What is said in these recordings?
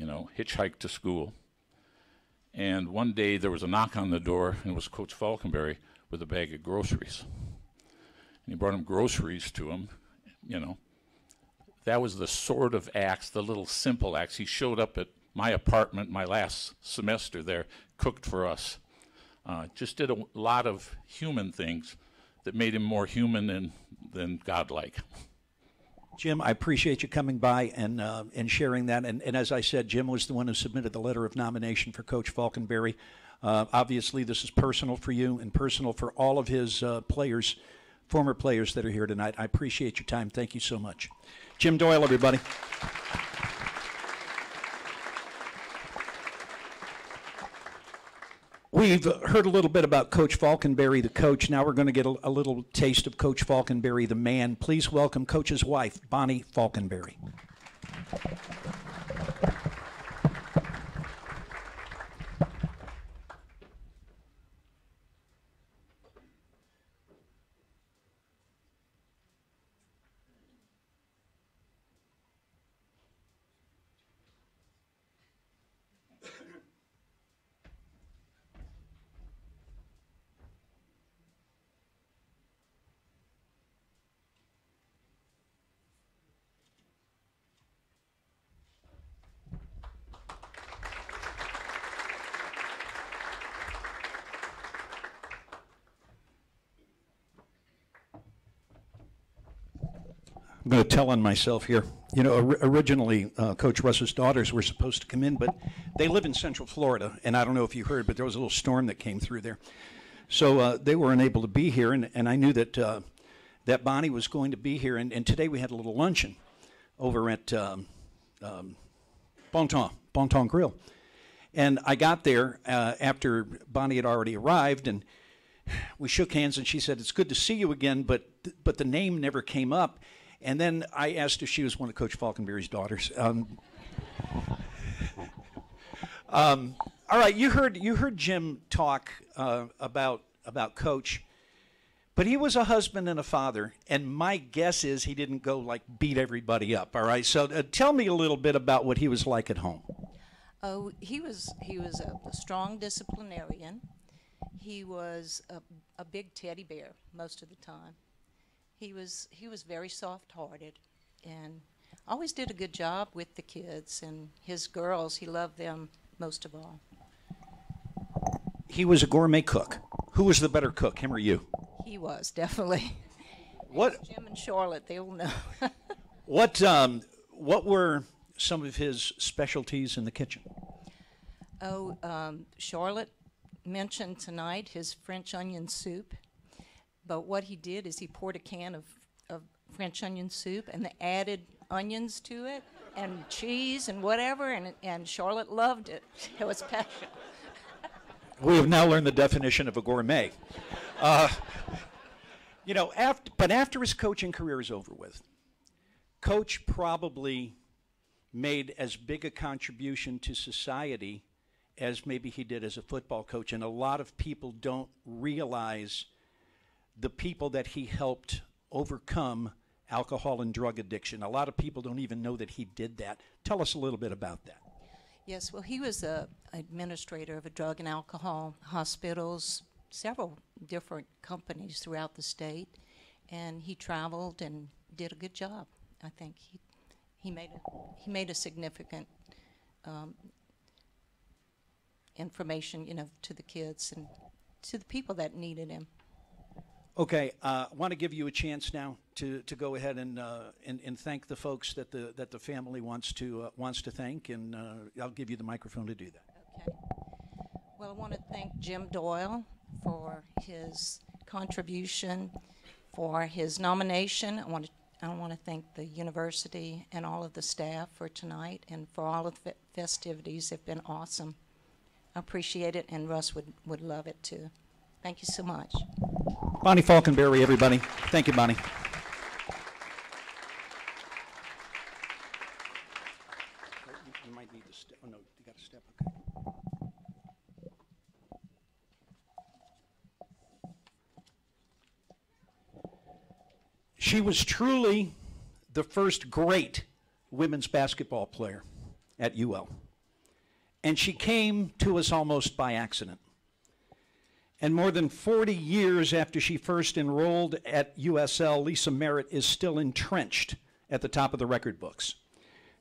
you know, hitchhiked to school. And one day there was a knock on the door, and it was Coach Faulkinberry with a bag of groceries. And he brought him groceries to him, you know. That was the sort of acts, the little simple acts. He showed up at my apartment my last semester there, cooked for us. Uh, just did a lot of human things that made him more human than, than godlike. Jim, I appreciate you coming by and uh, and sharing that. And, and as I said, Jim was the one who submitted the letter of nomination for Coach Faulkinberry. Uh, obviously, this is personal for you and personal for all of his uh, players, former players that are here tonight. I appreciate your time. Thank you so much. Jim Doyle, everybody. We've heard a little bit about Coach Faulkinberry, the coach. Now we're going to get a, a, little taste of Coach Faulkinberry, the man. Please welcome Coach's wife, Bonnie Faulkinberry. I'm going to tell on myself here. You know, or- originally, uh, Coach Russ's daughters were supposed to come in, but they live in Central Florida, and I don't know if you heard, but there was a little storm that came through there. So uh, they were unable to be here, and, and I knew that uh, that Bonnie was going to be here. And, and today we had a little luncheon over at um, um, Bon Temps, Bon Temps Grill. And I got there uh, after Bonnie had already arrived, and we shook hands, and she said, "It's good to see you again," but but the name never came up. And then I asked if she was one of Coach Faulkinberry's daughters. Um, um, all right, you heard you heard Jim talk uh, about about Coach, but he was a husband and a father, and my guess is he didn't go like beat everybody up. All right, so uh, tell me a little bit about what he was like at home. Oh, he was he was a, a strong disciplinarian. He was a, a big teddy bear most of the time. He was he was very soft-hearted, and always did a good job with the kids and his girls. He loved them most of all. He was a gourmet cook. Who was the better cook, him or you? He was definitely. What Jim and Charlotte, they all know. what um, what were some of his specialties in the kitchen? oh, um, Charlotte mentioned tonight his French onion soup. But what he did is he poured a can of, of French onion soup and they added onions to it and cheese and whatever, and, and Charlotte loved it. It was passion. We have now learned the definition of a gourmet. Uh, you know, after, but after his coaching career is over with, Coach probably made as big a contribution to society as maybe he did as a football coach. And a lot of people don't realize the people that he helped overcome alcohol and drug addiction. A lot of people don't even know that he did that. Tell us a little bit about that. Yes, well, he was a administrator of a drug and alcohol hospitals, several different companies throughout the state, and he traveled and did a good job. I think he he made a, he made a significant um, information, you know, to the kids and to the people that needed him. Okay, uh, I want to give you a chance now to, to go ahead and, uh, and and thank the folks that the that the family wants to uh, wants to thank, and uh, I'll give you the microphone to do that. Okay. Well, I want to thank Jim Doyle for his contribution, for his nomination. I want to I want to thank the university and all of the staff for tonight and for all of the festivities. They've been awesome. I appreciate it, and Russ would, would love it too. Thank you so much. Bonnie Faulkinberry, everybody. Thank you, Bonnie. You might need to step. Oh, no, you got to step. Okay. She was truly the first great women's basketball player at UL. and she came to us almost by accident. And more than 40 years after she first enrolled at USL, Lisa Merritt is still entrenched at the top of the record books.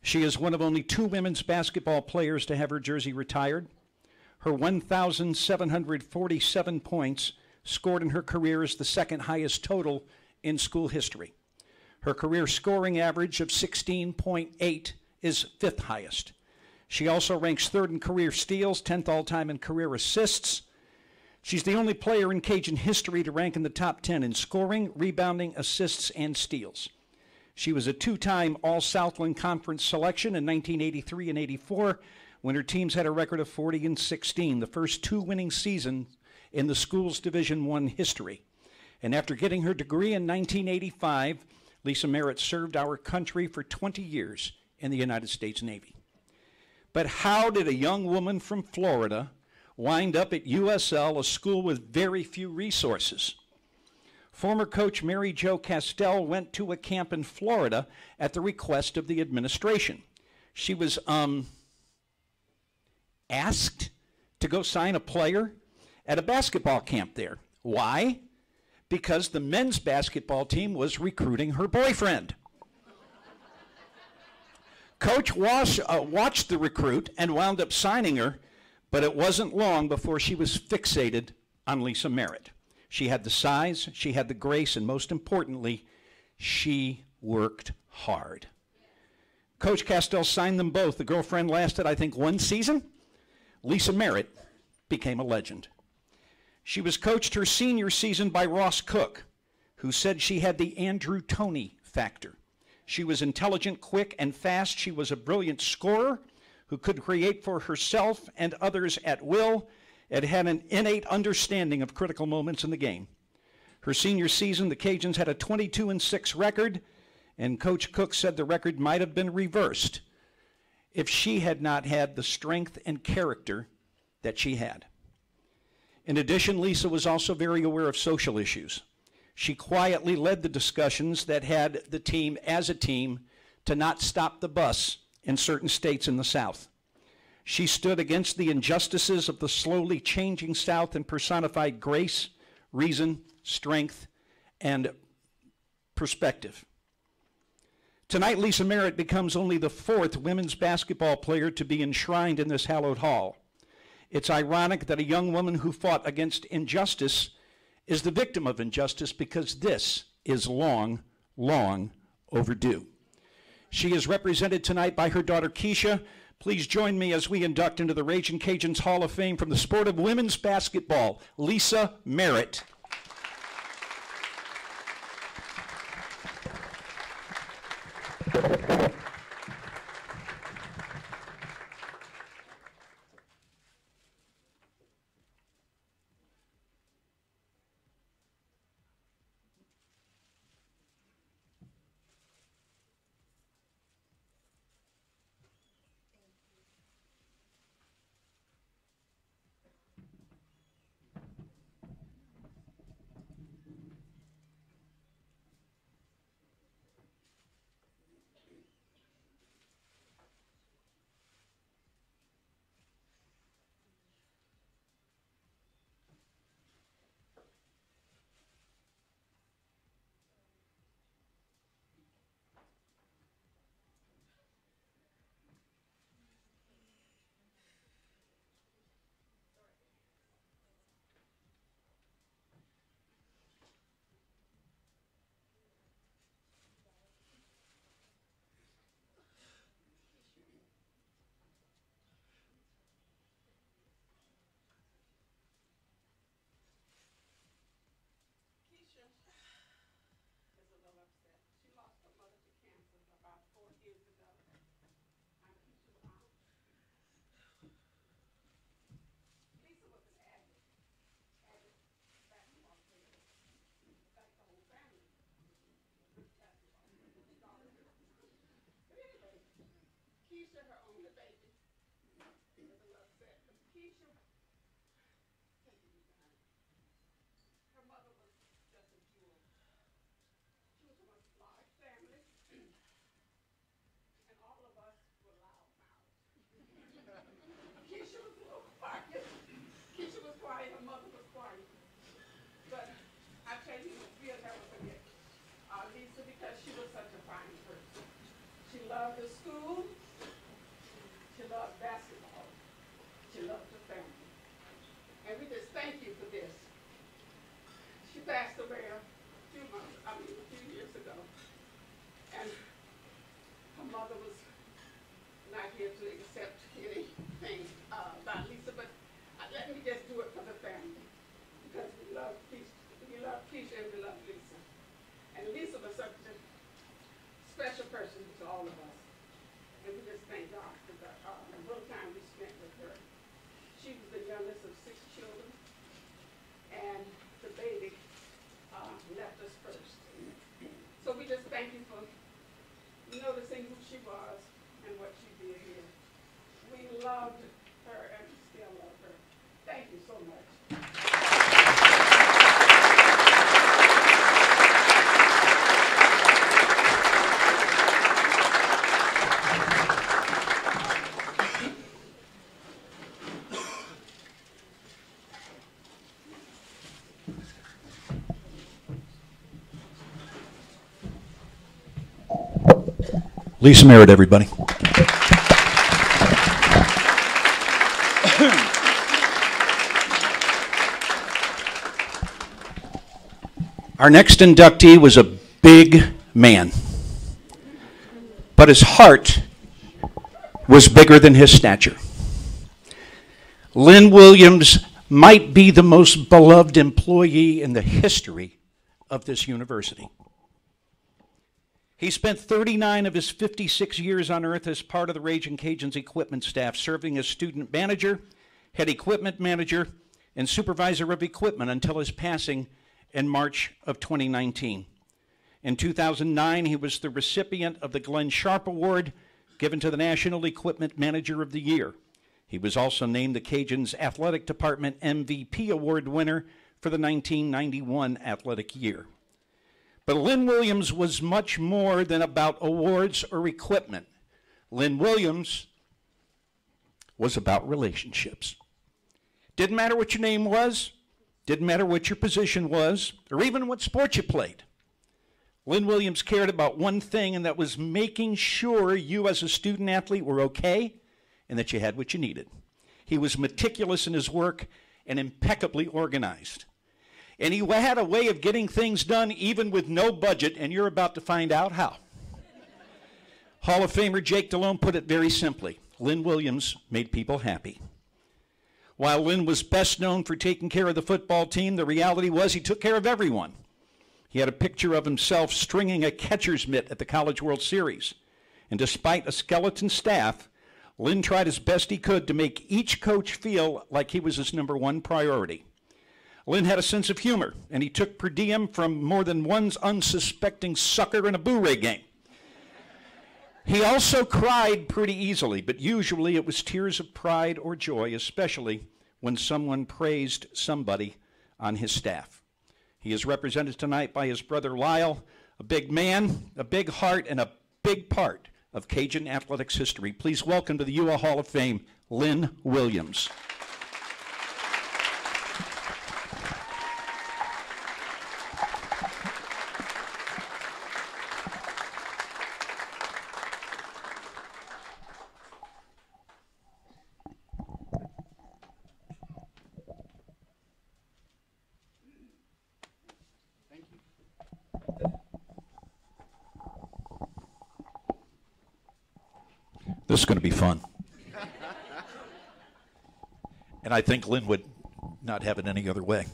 She is one of only two women's basketball players to have her jersey retired. Her 1,747 points scored in her career is the second highest total in school history. Her career scoring average of 16.8 is fifth highest. She also ranks third in career steals, 10th all time in career assists. She's the only player in Cajun history to rank in the top 10 in scoring, rebounding, assists, and steals. She was a two time All Southland Conference selection in 1983 and 84 when her teams had a record of 40 and 16, the first two winning seasons in the school's Division One history. And after getting her degree in 1985, Lisa Merritt served our country for 20 years in the United States Navy. But how did a young woman from Florida wind up at USL, a school with very few resources? Former coach Mary Jo Castell went to a camp in Florida at the request of the administration. She was um, asked to go sign a player at a basketball camp there. Why? Because the men's basketball team was recruiting her boyfriend. Coach uh, watched the recruit and wound up signing her, but it wasn't long before she was fixated on Lisa Merritt. She had the size, she had the grace, and most importantly, she worked hard. Coach Castell signed them both. The girlfriend lasted, I think, one season. Lisa Merritt became a legend. She was coached her senior season by Ross Cook, who said she had the Andrew Toney factor. She was intelligent, quick, and fast. She was a brilliant scorer who could create for herself and others at will and had an innate understanding of critical moments in the game. Her senior season, the Cajuns had a 22 and 6 record, and Coach Cook said the record might have been reversed if she had not had the strength and character that she had. In addition, Lisa was also very aware of social issues. She quietly led the discussions that had the team as a team to not stop the bus in certain states in the South. She stood against the injustices of the slowly changing South and personified grace, reason, strength, and perspective. Tonight, Lisa Merritt becomes only the fourth women's basketball player to be enshrined in this hallowed hall. It's ironic that a young woman who fought against injustice is the victim of injustice because this is long, long overdue. She is represented tonight by her daughter Keisha, Please join me as we induct into the Ragin' Cajuns Hall of Fame from the sport of women's basketball, Lisa Merritt. to her own baby. Because I'm Keisha, her mother was just a jewel. She was from a large family. and all of us were loud mouths. Keisha was a little quiet. Keisha was quiet, her mother was quiet. But I tell you, we'll never forget uh, Lisa because she was such a fine person. She loved the school. She passed away a few months, I mean, a few years ago. And her mother was not here to accept anything uh, about Lisa, but uh, let me just do it for the family. Because we love Keisha, we love Keisha and we love Lisa. And Lisa was such a special person to all of us. And we just thank God for the, uh, the little time we spent with her. She was the youngest of six children. And the baby uh, left us first. So we just thank you for noticing who she was and what she did here. We loved her and still love her. Thank you so much. Lisa Merritt, everybody. Our next inductee was a big man, but his heart was bigger than his stature. Lynn Williams might be the most beloved employee in the history of this university. He spent 39 of his 56 years on Earth as part of the Ragin' Cajuns equipment staff, serving as student manager, head equipment manager, and supervisor of equipment until his passing in March of 2019. In 2009, he was the recipient of the Glenn Sharp Award given to the National Equipment Manager of the Year. He was also named the Cajuns Athletic Department MVP Award winner for the 1991 athletic year. But Lynn Williams was much more than about awards or equipment. Lynn Williams was about relationships. Didn't matter what your name was, didn't matter what your position was, or even what sport you played. Lynn Williams cared about one thing, and that was making sure you as a student athlete were okay and that you had what you needed. He was meticulous in his work and impeccably organized. And he had a way of getting things done even with no budget, and you're about to find out how. Hall of Famer Jake Delhomme put it very simply Lynn Williams made people happy. While Lynn was best known for taking care of the football team, the reality was he took care of everyone. He had a picture of himself stringing a catcher's mitt at the College World Series. And despite a skeleton staff, Lynn tried as best he could to make each coach feel like he was his number one priority. Lynn had a sense of humor, and he took per diem from more than one's unsuspecting sucker in a Boo-ray game. He also cried pretty easily, but usually it was tears of pride or joy, especially when someone praised somebody on his staff. He is represented tonight by his brother Lyle, a big man, a big heart, and a big part of Cajun athletics history. Please welcome to the UL Hall of Fame, Lynn Williams. This is going to be fun. and I think Lynn would not have it any other way.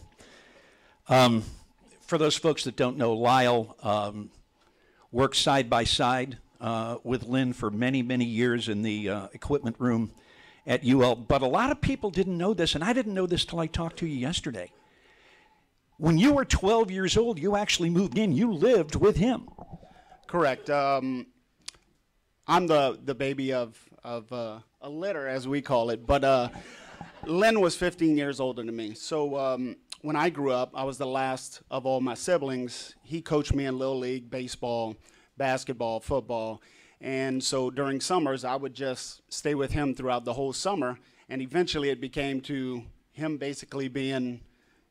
Um, for those folks that don't know, Lyle um, worked side by side uh, with Lynn for many, many years in the uh, equipment room at UL. But a lot of people didn't know this, and I didn't know this till I talked to you yesterday. When you were 12 years old, you actually moved in. You lived with him. Correct. Um, I'm the, the baby of, of uh, a litter, as we call it. But uh, Lynn was 15 years older than me. So um, when I grew up, I was the last of all my siblings. He coached me in Little League, baseball, basketball, football. And so during summers, I would just stay with him throughout the whole summer. And eventually it became to him basically being,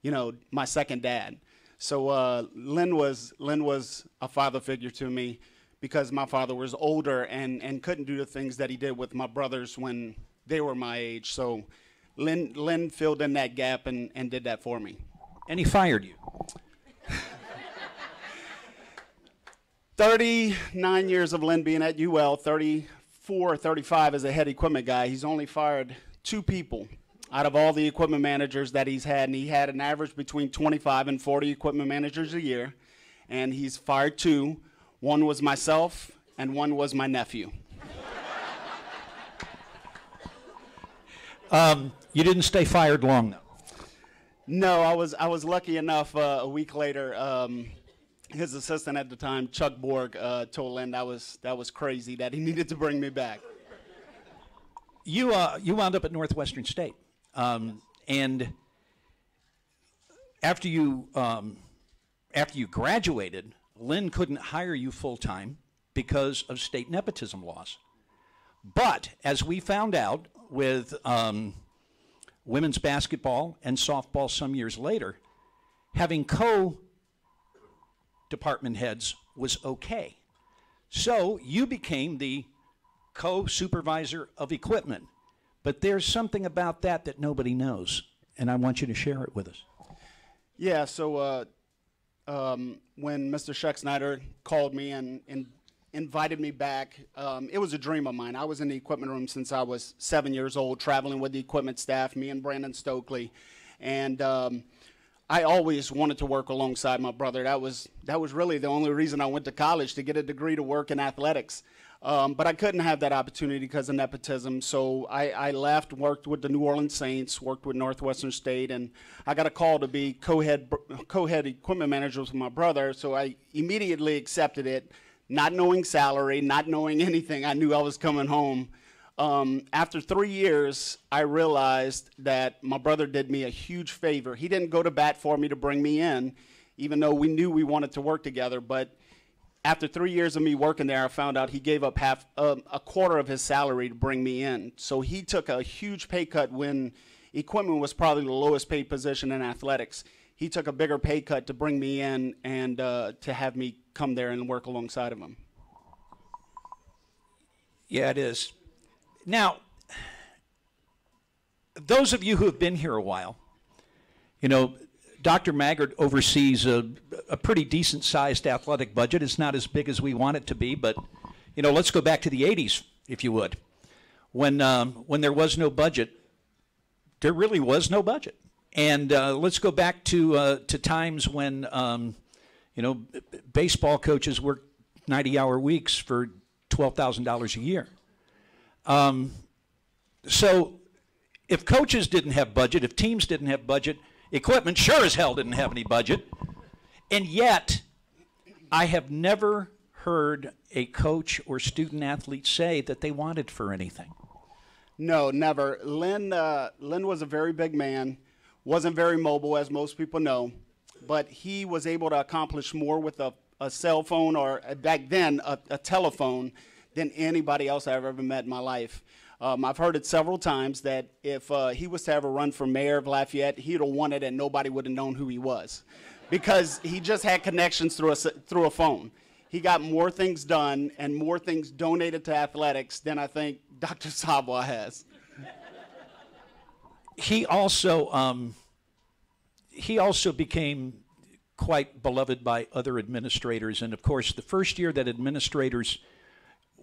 you know, my second dad. So uh, Lynn was Lynn was a father figure to me because my father was older and, and couldn't do the things that he did with my brothers when they were my age. So Lynn Lynn filled in that gap and, and did that for me. And he fired you. 39 years of Lynn being at UL, 34, 35 as a head equipment guy. He's only fired two people out of all the equipment managers that he's had, and he had an average between 25 and 40 equipment managers a year, and he's fired two. One was myself, and one was my nephew. You didn't stay fired long, though. No, I was I was lucky enough. Uh, a week later, um, his assistant at the time, Chuck Borg, uh, told Lynn that was that was crazy that he needed to bring me back. You, uh, you wound up at Northwestern State. Um, and after you, um, after you graduated, Lynn couldn't hire you full time because of state nepotism laws. But as we found out with um, women's basketball and softball some years later, having co department heads was okay. So you became the co supervisor of equipment. But there's something about that that nobody knows, and I want you to share it with us. Yeah, so uh, um, when Mr. Scheck called me and, and invited me back, um, it was a dream of mine. I was in the equipment room since I was seven years old, traveling with the equipment staff, me and Brandon Stokley. And um, I always wanted to work alongside my brother. That was, that was really the only reason I went to college, to get a degree to work in athletics. Um, but I couldn't have that opportunity because of nepotism. So I, I left, worked with the New Orleans Saints, worked with Northwestern State, and I got a call to be co-head co-head equipment manager with my brother. So I immediately accepted it, not knowing salary, not knowing anything. I knew I was coming home. Um, after three years, I realized that my brother did me a huge favor. He didn't go to bat for me to bring me in, even though we knew we wanted to work together, but after three years of me working there, I found out he gave up half um, a quarter of his salary to bring me in. So he took a huge pay cut when equipment was probably the lowest paid position in athletics. He took a bigger pay cut to bring me in and uh, to have me come there and work alongside of him. Yeah, it is. Now, those of you who have been here a while, you know, Dr. Maggard oversees a, a pretty decent sized athletic budget. It's not as big as we want it to be, but, you know, let's go back to the 80s, if you would. When, um, when there was no budget, there really was no budget. And uh, let's go back to, uh, to times when, um, you know, b- baseball coaches worked 90 hour weeks for $12,000 a year. Um, so if coaches didn't have budget, if teams didn't have budget, equipment sure as hell didn't have any budget. And yet, I have never heard a coach or student athlete say that they wanted for anything. No, never. Lynn, uh, Lynn was a very big man, wasn't very mobile, as most people know, but he was able to accomplish more with a, a cell phone or uh, back then a, a telephone than anybody else I've ever met in my life. Um, I've heard it several times that if uh, he was to have a run for mayor of Lafayette, he'd have won it and nobody would have known who he was because he just had connections through a, through a phone. He got more things done and more things donated to athletics than I think Dr. Savoie has. He also um, he also became quite beloved by other administrators, and of course, the first year that administrators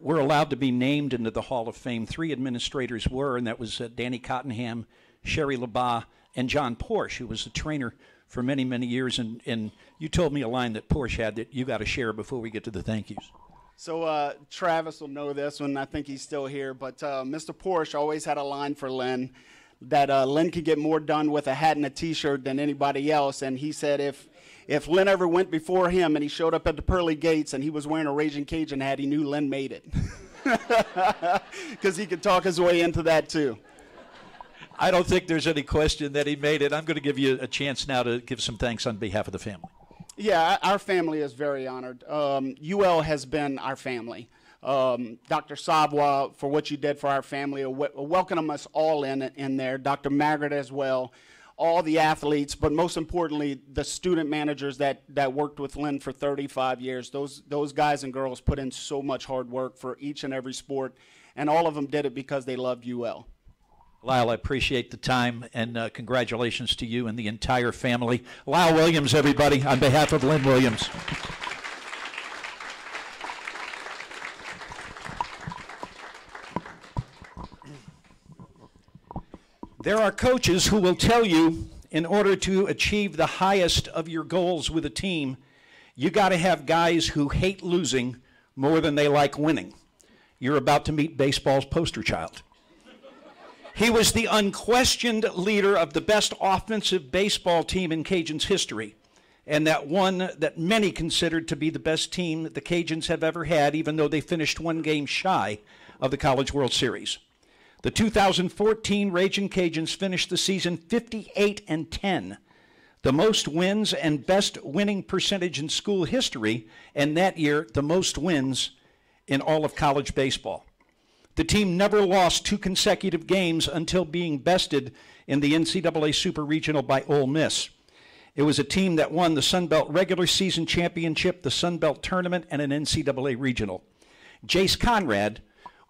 were allowed to be named into the Hall of Fame, three administrators were, and that was uh, Danny Cottenham, Sherry LaBa, and John Porsche, who was a trainer for many, many years. And, and you told me a line that Porsche had that you got to share before we get to the thank yous. So uh, Travis will know this one. I think he's still here. But uh, Mr. Porsche always had a line for Lynn that uh, Lynn could get more done with a hat and a T-shirt than anybody else. And he said if if Lynn ever went before him and he showed up at the pearly gates and he was wearing a Ragin' Cajun hat, he knew Lynn made it because he could talk his way into that too. I don't think there's any question that he made it. I'm going to give you a chance now to give some thanks on behalf of the family. Yeah, our family is very honored. Um, UL has been our family. Um, Dr. Savoie, for what you did for our family, wel- welcome us all in in there. Dr. Maggard as well. All the athletes, but most importantly, the student managers that, that worked with Lynn for 35 years. Those, those guys and girls put in so much hard work for each and every sport, and all of them did it because they loved UL. Lyle, I appreciate the time and uh, congratulations to you and the entire family. Lyle Williams, everybody, on behalf of Lynn Williams. There are coaches who will tell you in order to achieve the highest of your goals with a team, you got to have guys who hate losing more than they like winning. You're about to meet baseball's poster child. He was the unquestioned leader of the best offensive baseball team in Cajuns history, and that one that many considered to be the best team that the Cajuns have ever had, even though they finished one game shy of the College World Series. The 2014 Ragin' Cajuns finished the season 58 and 10, the most wins and best winning percentage in school history, and that year, the most wins in all of college baseball. The team never lost two consecutive games until being bested in the NCAA Super Regional by Ole Miss. It was a team that won the Sun Belt regular season championship, the Sun Belt tournament, and an NCAA regional. Jace Conrad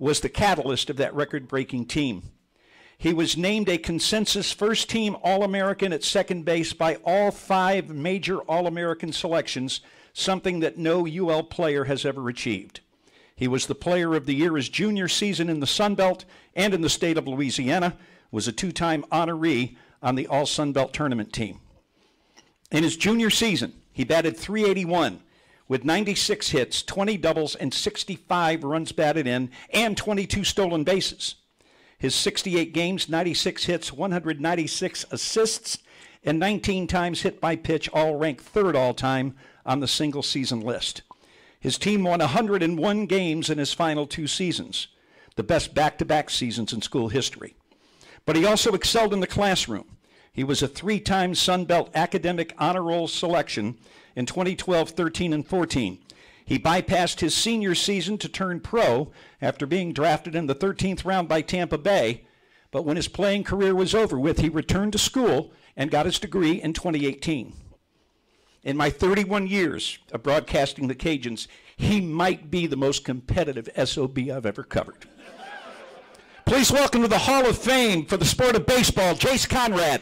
was the catalyst of that record breaking team. He was named a consensus first team All American at second base by all five major All American selections, something that no UL player has ever achieved. He was the player of the year his junior season in the Sun Belt and in the state of Louisiana, was a two time honoree on the All Sun Belt tournament team. In his junior season, he batted 381 with 96 hits, 20 doubles, and 65 runs batted in, and 22 stolen bases. His 68 games, 96 hits, 196 assists, and 19 times hit by pitch all ranked third all time on the single season list. His team won 101 games in his final two seasons, the best back to back seasons in school history. But he also excelled in the classroom. He was a three time Sun Belt Academic Honor Roll selection in 2012, 13, and 14. He bypassed his senior season to turn pro after being drafted in the 13th round by Tampa Bay. But when his playing career was over with, he returned to school and got his degree in 2018. In my 31 years of broadcasting the Cajuns, he might be the most competitive SOB I've ever covered. Please welcome to the Hall of Fame for the sport of baseball, Jace Conrad.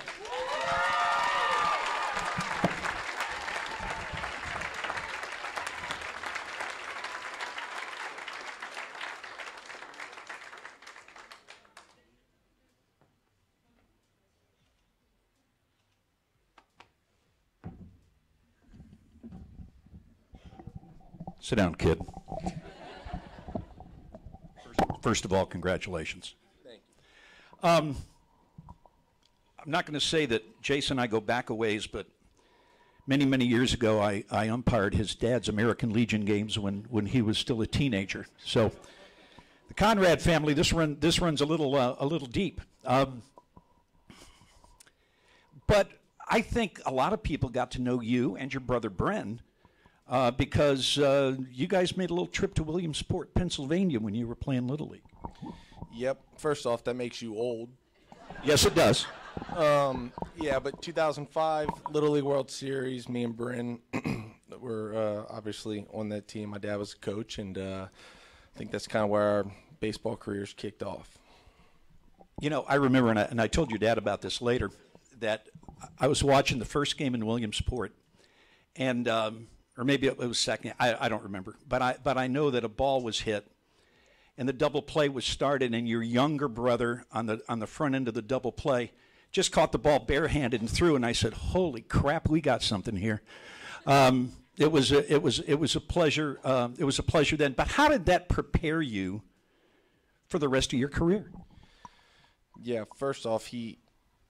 Sit down, kid. First of all, congratulations. Thank you. Um, I'm not going to say that Jason and I go back a ways, but many, many years ago, I, I umpired his dad's American Legion games when, when he was still a teenager. So, the Conrad family, this run this runs a little uh, a little deep. Um, but I think a lot of people got to know you and your brother Bren uh, because uh, you guys made a little trip to Williamsport, Pennsylvania when you were playing Little League. Yep. First off, that makes you old. Yes, it does. Um, yeah, but 2005 Little League World Series, me and Bryn were uh, obviously on that team. My dad was a coach, and uh, I think that's kind of where our baseball careers kicked off. You know, I remember, and I, and I told your dad about this later, that I was watching the first game in Williamsport, and um, or maybe it was second. I, I don't remember, but I but I know that a ball was hit, and the double play was started, and your younger brother on the on the front end of the double play just caught the ball barehanded and threw, and I said, "Holy crap, we got something here." Um, it was a, it was it was a pleasure. Um, it was a pleasure then. But how did that prepare you for the rest of your career? Yeah, first off, he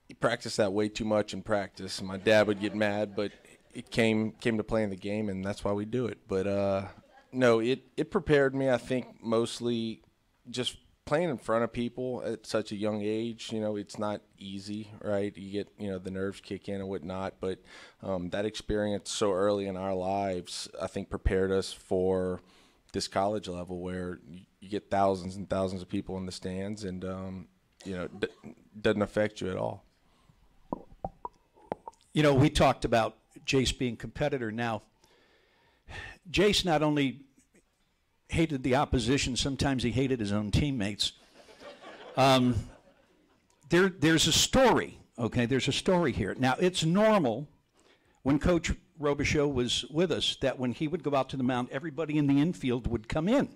he practiced that way too much in practice. My dad would get mad, but it came came to playing the game, and that's why we do it. But uh, no, it it prepared me. I think mostly just playing in front of people at such a young age. You know, it's not easy, right? You get you know the nerves kick in and whatnot. But um, that experience so early in our lives, I think, prepared us for this college level where you get thousands and thousands of people in the stands, and um, you know, d- doesn't affect you at all. You know, we talked about Jace being competitor. Now, Jace not only hated the opposition, sometimes he hated his own teammates. Um, there, there's a story, okay? There's a story here. Now, it's normal when Coach Robichaux was with us that when he would go out to the mound, everybody in the infield would come in.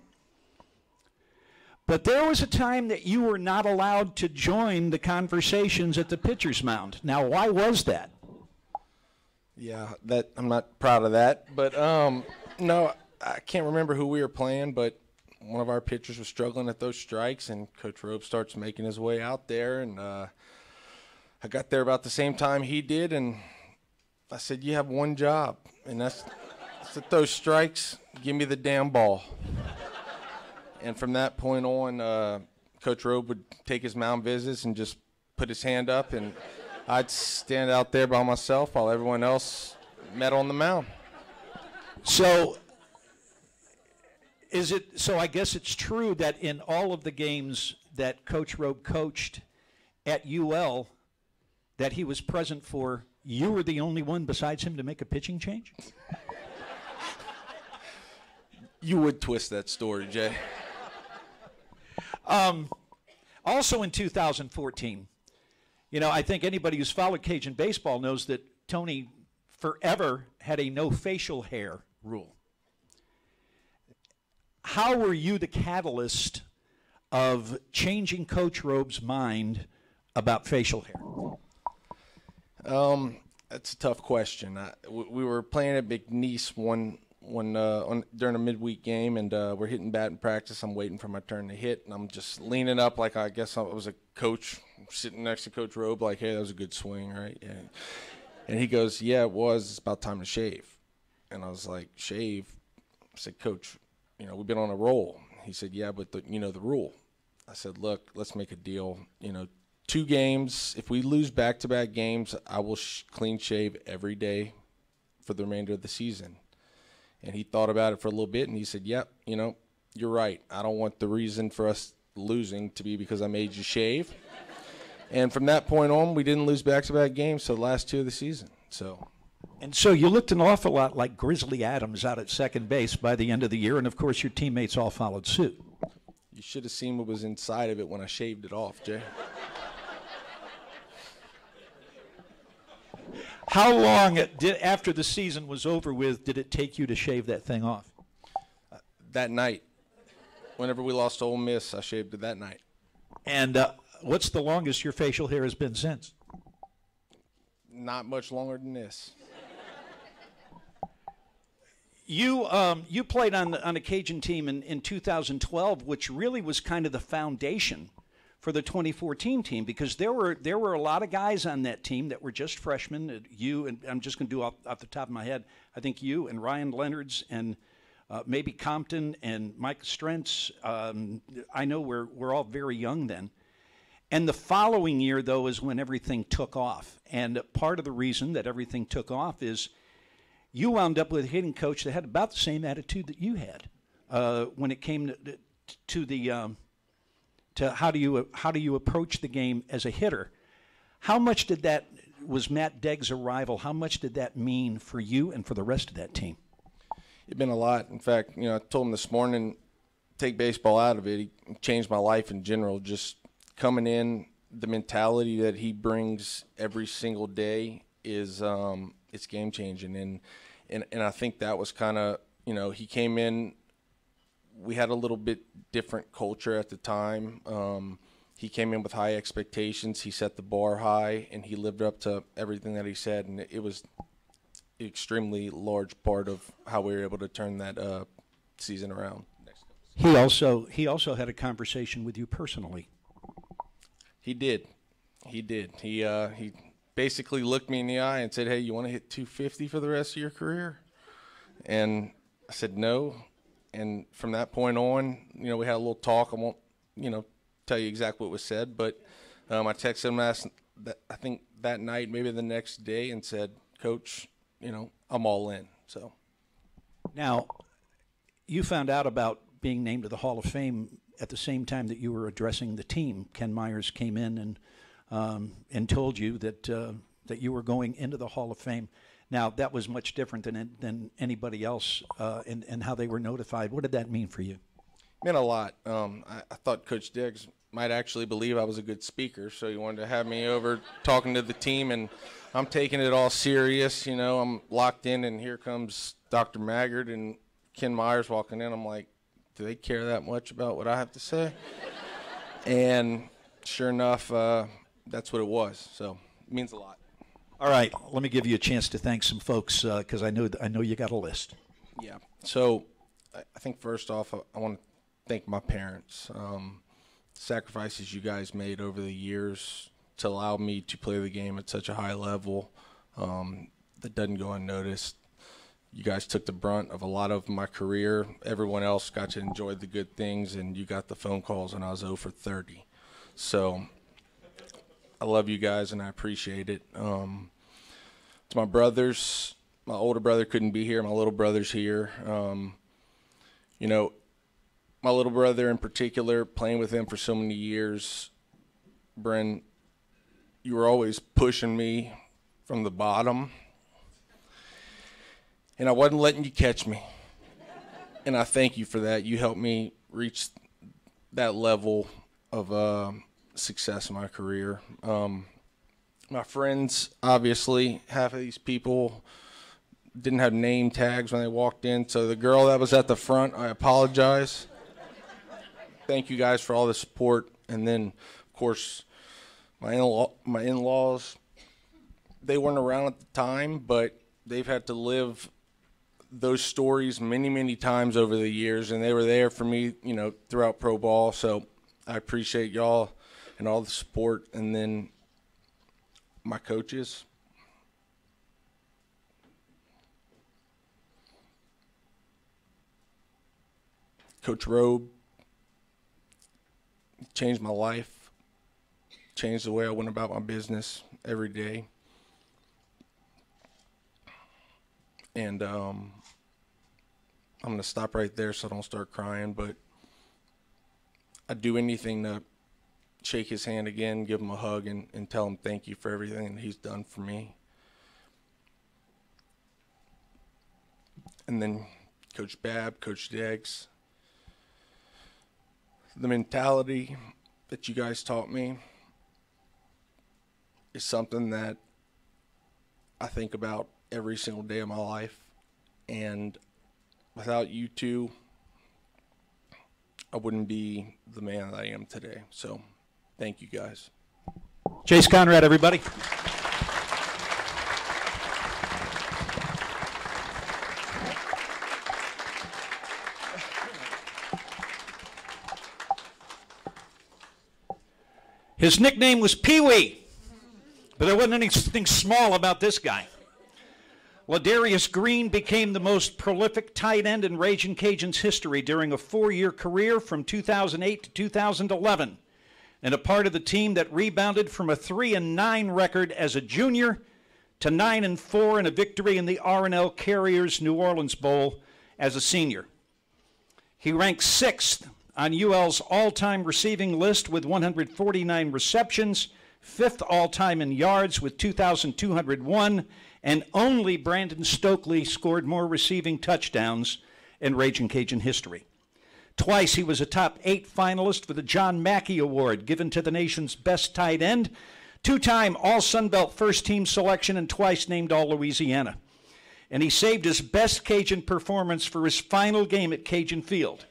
But there was a time that you were not allowed to join the conversations at the pitcher's mound. Now, why was that? Yeah, that I'm not proud of that, but um, no, I can't remember who we were playing, but one of our pitchers was struggling at those strikes, and Coach Robe starts making his way out there, and uh, I got there about the same time he did, and I said, "You have one job, and that's, that's at those strikes. Give me the damn ball." and from that point on, uh, Coach Robe would take his mound visits and just put his hand up, and I'd stand out there by myself while everyone else met on the mound. So, is it so? I guess it's true that in all of the games that Coach Robe coached at UL, that he was present for, you were the only one besides him to make a pitching change. You would twist that story, Jay. Um, also in 2014, you know, I think anybody who's followed Cajun baseball knows that Tony forever had a no facial hair rule. How were you the catalyst of changing Coach Robe's mind about facial hair? Um, that's a tough question. I, we, we were playing at McNeese one one uh, on during a midweek game, and uh, we're hitting bat in practice. I'm waiting for my turn to hit, and I'm just leaning up like I guess I was a coach sitting next to Coach Robe, like, "Hey, that was a good swing, right?" Yeah. And he goes, "Yeah, it was. It's about time to shave." And I was like, "Shave?" I said, "Coach, you know we've been on a roll." He said, "Yeah, but the, you know the rule." I said, "Look, let's make a deal. You know, two games. If we lose back-to-back games, I will sh- clean shave every day for the remainder of the season." And he thought about it for a little bit, and he said, "Yep, you know, you're right. I don't want the reason for us losing to be because I made you shave." and from that point on, we didn't lose back-to-back games for the last two of the season. So And so you looked an awful lot like Grizzly Adams out at second base by the end of the year, and of course your teammates all followed suit. you should have seen what was inside of it when I shaved it off, Jay. How long it did after the season was over with did it take you to shave that thing off? That night, whenever we lost to Ole Miss, I shaved it that night. And uh, what's the longest your facial hair has been since? Not much longer than this. You um, you played on the, on a Cajun team in, in 2012, which really was kind of the foundation for the 2014 team because there were there were a lot of guys on that team that were just freshmen. Uh, You and I'm just going to do off, off the top of my head. I think you and Ryan Leonards and uh, maybe Compton and Mike Strentz. Um, I know we're we're all very young then. And the following year, though, is when everything took off. And part of the reason that everything took off is you wound up with a hitting coach that had about the same attitude that you had uh, when it came to, to the um, to how do you how do you approach the game as a hitter. How much did that was Matt Deggs' arrival? How much did that mean for you and for the rest of that team? It's been a lot. In fact, you know, I told him this morning, take baseball out of it. He changed my life in general. Just coming in, the mentality that he brings every single day is um, it's game changing. And and and I think that was kind of you know he came in. We had a little bit different culture at the time. Um, he came in with high expectations. He set the bar high, and he lived up to everything that he said. And it was extremely large part of how we were able to turn that uh, season around. He also he also had a conversation with you personally. He did, he did. He uh, he basically looked me in the eye and said, "Hey, you want to hit 250 for the rest of your career?" And I said, "No." And from that point on, you know, we had a little talk. I won't, you know, tell you exactly what was said, but um, I texted him last, that, I think that night, maybe the next day, and said, "Coach, you know, I'm all in." So. Now, you found out about being named to the Hall of Fame at the same time that you were addressing the team. Ken Myers came in and um, and told you that uh, that you were going into the Hall of Fame. Now, that was much different than, than anybody else uh, and, and how they were notified. What did that mean for you? meant a lot. Um, I, I thought Coach Deggs might actually believe I was a good speaker, so he wanted to have me over talking to the team, and I'm taking it all serious. You know, I'm locked in, and here comes Dr. Maggard and Ken Myers walking in. I'm like, do they care that much about what I have to say? and sure enough, uh, that's what it was. So it means a lot. All right, let me give you a chance to thank some folks because I know I know you got a list. Yeah. So I think first off, I, I want to thank my parents. Um, sacrifices you guys made over the years to allow me to play the game at such a high level um, that doesn't go unnoticed. You guys took the brunt of a lot of my career. Everyone else got to enjoy the good things, and you got the phone calls when I was 0 for 30. So I love you guys, and I appreciate it. Um, to my brothers, my older brother couldn't be here. My little brother's here. Um, you know, my little brother in particular, playing with him for so many years, Bren, you were always pushing me from the bottom, and I wasn't letting you catch me. And I thank you for that. You helped me reach that level of uh, success in my career. Um, my friends, obviously, half of these people didn't have name tags when they walked in. So the girl that was at the front, I apologize. Thank you guys for all the support, and then of course my in my in-laws. They weren't around at the time, but they've had to live those stories many, many times over the years, and they were there for me, you know, throughout pro ball. So I appreciate y'all and all the support, and then my coaches. Coach Robe changed my life, changed the way I went about my business every day. And um, I'm going to stop right there so I don't start crying, but I'd do anything to shake his hand again, give him a hug, and, and tell him thank you for everything he's done for me. And then Coach Babb, Coach Deggs, the mentality that you guys taught me is something that I think about every single day of my life. And without you two, I wouldn't be the man that I am today. So thank you guys. Jace Conrad, everybody. His nickname was Pee Wee, but there wasn't anything small about this guy. Ladarius Green became the most prolific tight end in Ragin' Cajuns history during a four year career from 2008 to 2011, and a part of the team that rebounded from a 3 and 9 record as a junior to 9 and 4 in a victory in the R&L Carriers New Orleans Bowl as a senior. He ranked sixth on UL's all time receiving list with 149 receptions, fifth all time in yards with 2,201, and only Brandon Stokley scored more receiving touchdowns in Ragin' Cajun history. Twice he was a top eight finalist for the John Mackey Award given to the nation's best tight end, two time All Sunbelt first team selection, and twice named All Louisiana. And he saved his best Cajun performance for his final game at Cajun Field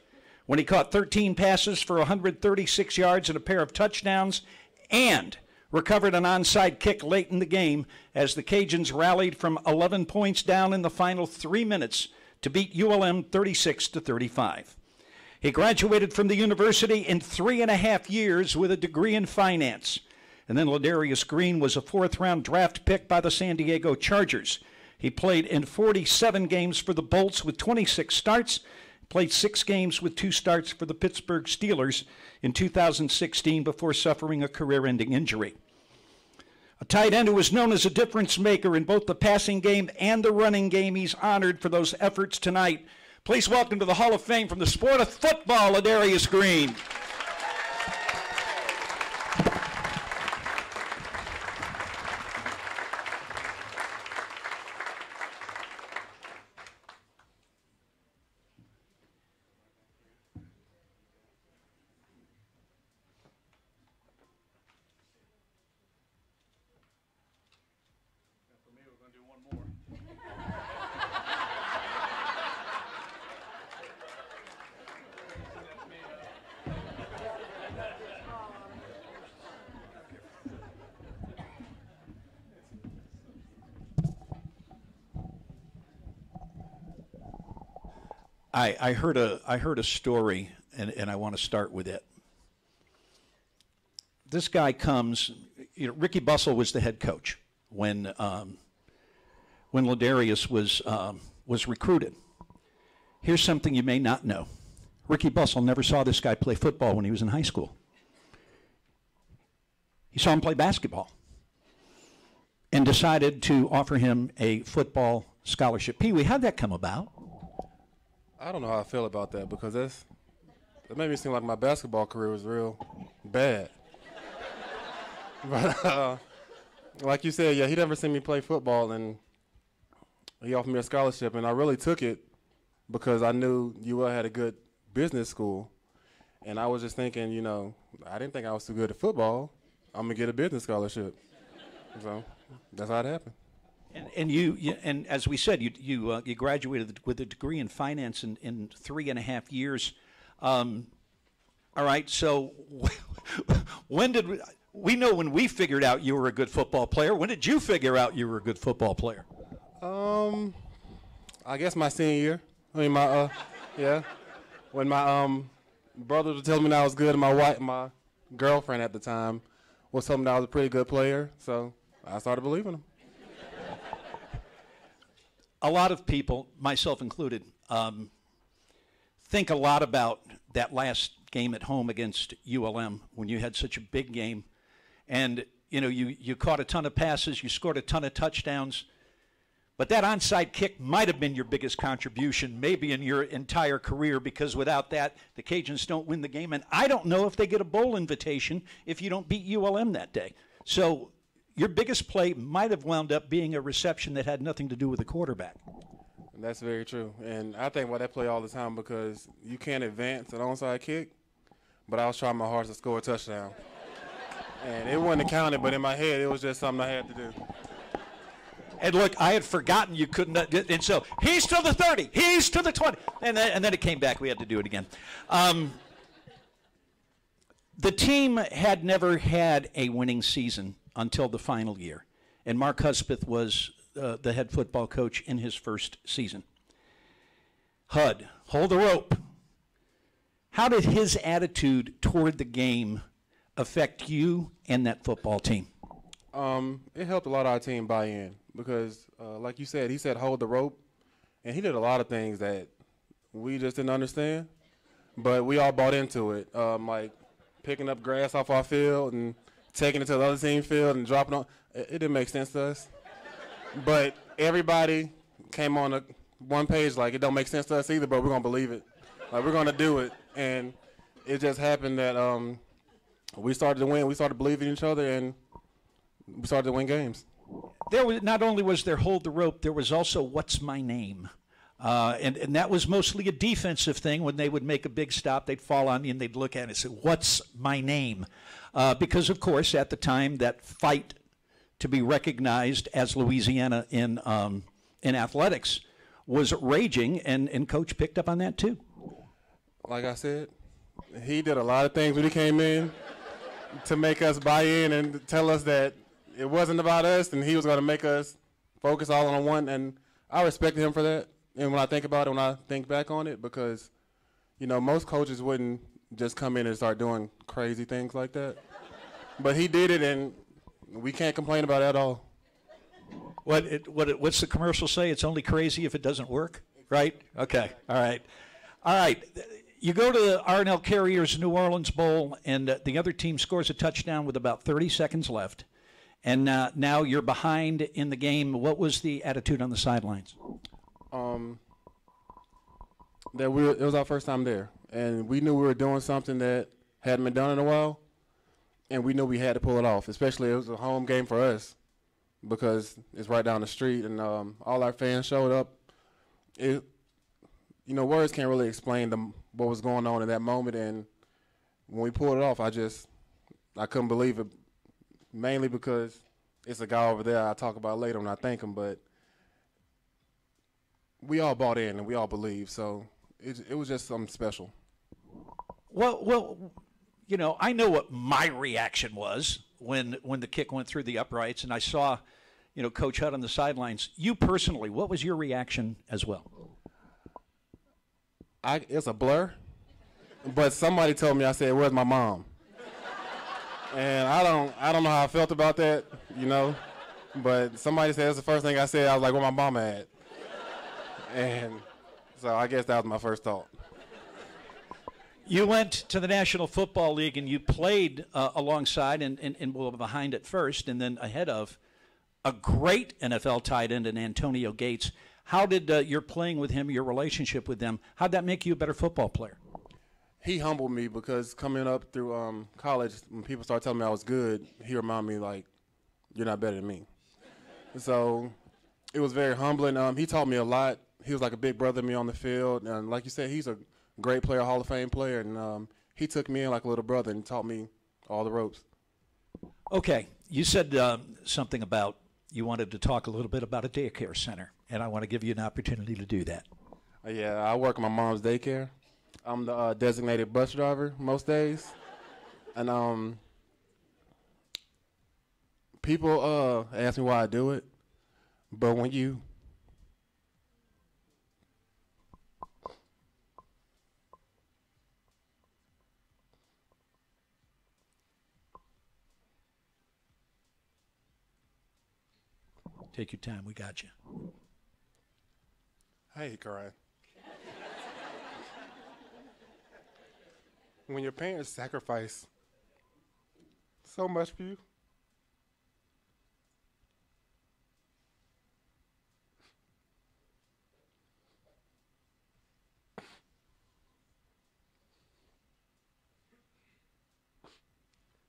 when he caught 13 passes for 136 yards and a pair of touchdowns and recovered an onside kick late in the game as the Cajuns rallied from 11 points down in the final three minutes to beat ULM 36 to 35. He graduated from the university in three and a half years with a degree in finance. And then Ladarius Green was a fourth round draft pick by the San Diego Chargers. He played in 47 games for the Bolts with 26 starts played six games with two starts for the Pittsburgh Steelers in 2016 before suffering a career ending injury. A tight end who was known as a difference maker in both the passing game and the running game. He's honored for those efforts tonight. Please welcome to the Hall of Fame from the sport of football, Ladarius Green. I, I heard a I heard a story, and, and I want to start with it. This guy comes. You know, Rickey Bustle was the head coach when um, when Ladarius was um, was recruited. Here's something you may not know: Rickey Bustle never saw this guy play football when he was in high school. He saw him play basketball and decided to offer him a football scholarship. Pee Wee, how'd that come about? I don't know how I feel about that because that's that made me seem like my basketball career was real bad. but uh, like you said, yeah, he never seen me play football, and he offered me a scholarship, and I really took it because I knew UL had a good business school, and I was just thinking, you know, I didn't think I was too good at football. I'm gonna get a business scholarship, so that's how it happened. And, and you, you, and as we said, you you uh, you graduated with a degree in finance in, in three and a half years. Um, all right, so when did we, we know when we figured out you were a good football player? When did you figure out you were a good football player? Um, I guess my senior year. I mean, my uh, yeah, when my um brother was telling me that I was good, and my wife, my girlfriend at the time, was telling me that I was a pretty good player. So I started believing him. A lot of people, myself included, um, think a lot about that last game at home against ULM when you had such a big game, and you know you you caught a ton of passes, you scored a ton of touchdowns, but that onside kick might have been your biggest contribution, maybe in your entire career, because without that, the Cajuns don't win the game, and I don't know if they get a bowl invitation if you don't beat ULM that day. So your biggest play might have wound up being a reception that had nothing to do with the quarterback. That's very true. And I think about that play all the time because you can't advance an onside kick, but I was trying my hardest to score a touchdown. and it wasn't counted, but in my head, it was just something I had to do. And look, I had forgotten you couldn't. And so he's to the 30, he's to the 20. And then, and then it came back. We had to do it again. Um, the team had never had a winning season until the final year. And Mark Hudspeth was uh, the head football coach in his first season. Hud, hold the rope. How did his attitude toward the game affect you and that football team? Um, it helped a lot of our team buy in because, uh, like you said, he said hold the rope, and he did a lot of things that we just didn't understand, but we all bought into it. Um, like picking up grass off our field and taking it to the other team field and dropping on. It, it didn't make sense to us, but everybody came on a one page like it don't make sense to us either, but we're gonna believe it. Like we're gonna do it, and it just happened that um, we started to win. We started believing in each other, and we started to win games. There was not only was there hold the rope, there was also what's my name. Uh, and, and that was mostly a defensive thing. When they would make a big stop, they'd fall on you and they'd look at it and say, What's my name? Uh, because, of course, at the time, that fight to be recognized as Louisiana in, um, in athletics was raging, and, and Coach picked up on that too. Like I said, he did a lot of things when he came in to make us buy in and tell us that it wasn't about us and he was going to make us focus all on one. And I respected him for that. And when I think about it, when I think back on it, because, you know, most coaches wouldn't just come in and start doing crazy things like that. But he did it, and we can't complain about it at all. What, it, what it, what's the commercial say? It's only crazy if it doesn't work, right? Okay, all right. All right. You go to the R&L Carriers New Orleans Bowl, and uh, the other team scores a touchdown with about 30 seconds left. And uh, now you're behind in the game. What was the attitude on the sidelines? Um, that we were, it was our first time there, and we knew we were doing something that hadn't been done in a while, and we knew we had to pull it off. Especially it was a home game for us because it's right down the street, and um, all our fans showed up. It, you know, words can't really explain the, what was going on in that moment, and when we pulled it off, I just I couldn't believe it. Mainly because it's a guy over there I talk about later when I thank him, but we all bought in and we all believed. So it, it was just something special. Well, well, you know, I know what my reaction was when when the kick went through the uprights, and I saw, you know, Coach Hud on the sidelines. You personally, what was your reaction as well? I it's a blur. But somebody told me I said, "Where's my mom?" And I don't I don't know how I felt about that, you know. But somebody said that's the first thing I said. I was like, "Where my mom at?" And so I guess that was my first thought. You went to the National Football League and you played uh, alongside and, and, and well, behind at first and then ahead of a great NFL tight end in Antonio Gates. How did uh, your playing with him, your relationship with them, how did that make you a better football player? he humbled me because coming up through um, college, when people started telling me I was good, he reminded me like, "You're not better than me." so it was very humbling. Um, he taught me a lot. He was like a big brother to me on the field, and like you said, he's a great player, Hall of Fame player, and um, he took me in like a little brother and taught me all the ropes. Okay, you said uh, something about you wanted to talk a little bit about a daycare center, and I want to give you an opportunity to do that. Uh, yeah, I work at my mom's daycare. I'm the uh, designated bus driver most days, and um, people uh ask me why I do it, but when you Take your time. We got you. Hey, crying. when your parents sacrifice so much for you,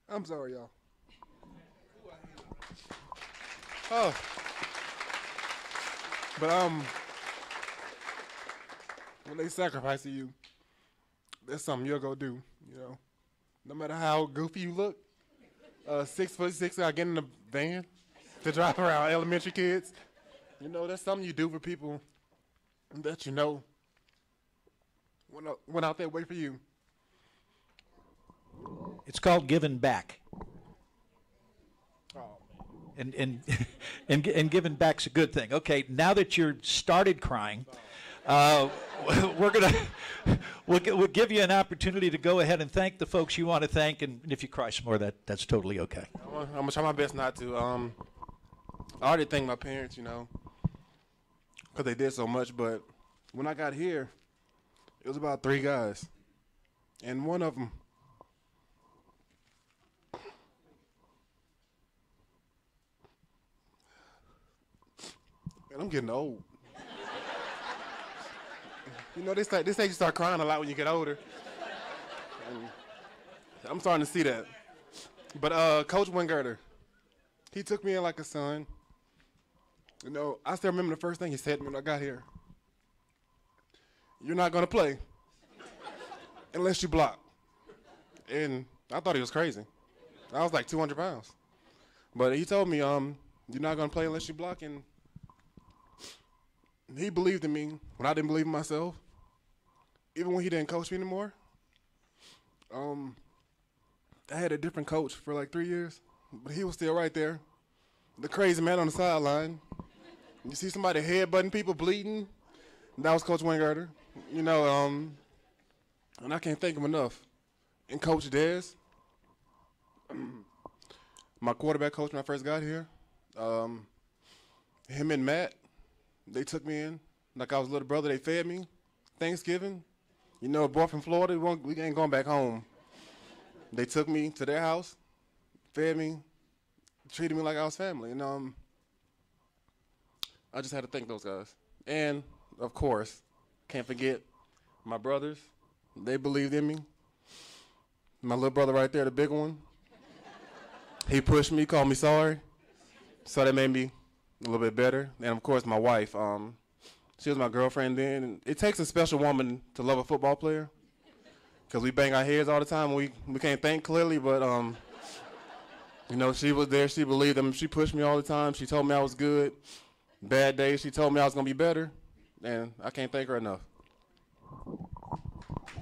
I'm sorry, y'all. Oh. But um, when they sacrifice to you, that's something you'll go do. You know, no matter how goofy you look, uh, six foot six, I get in the van to drive around elementary kids. You know, that's something you do for people that you know went out, went out there wait for you. It's called giving back. And and and and giving back's a good thing. Okay, now that you're started crying, uh, we're gonna we'll, we'll give you an opportunity to go ahead and thank the folks you want to thank, and if you cry some more, that that's totally okay. I'm gonna try my best not to. Um, I already thank my parents, you know, because they did so much. But when I got here, it was about three guys, and one of them. Man, I'm getting old. you know, this this age you start crying a lot when you get older. And I'm starting to see that. But uh, Coach Wingirter, he took me in like a son. You know, I still remember the first thing he said when I got here. You're not gonna play unless you block. And I thought he was crazy. I was like 200 pounds. But he told me, um, you're not gonna play unless you block, and he believed in me when I didn't believe in myself. Even when he didn't coach me anymore. Um, I had a different coach for like three years, but he was still right there. The crazy man on the sideline. You see somebody headbutting people bleeding. That was Coach Wingard. You know, um, and I can't thank him enough. And Coach Dez, my quarterback coach when I first got here, um, him and Matt, they took me in like I was a little brother. They fed me Thanksgiving. You know, boy from Florida, we, ain't going back home. They took me to their house, fed me, treated me like I was family. And um, I just had to thank those guys. And of course, can't forget my brothers. They believed in me. My little brother right there, the big one. He pushed me, called me sorry. So that made me a little bit better. And of course, my wife. Um, she was my girlfriend then. It takes a special woman to love a football player because we bang our heads all the time. We we can't think clearly, but um, you know, she was there. She believed them. She pushed me all the time. She told me I was good. Bad days, she told me I was gonna be better, and I can't thank her enough.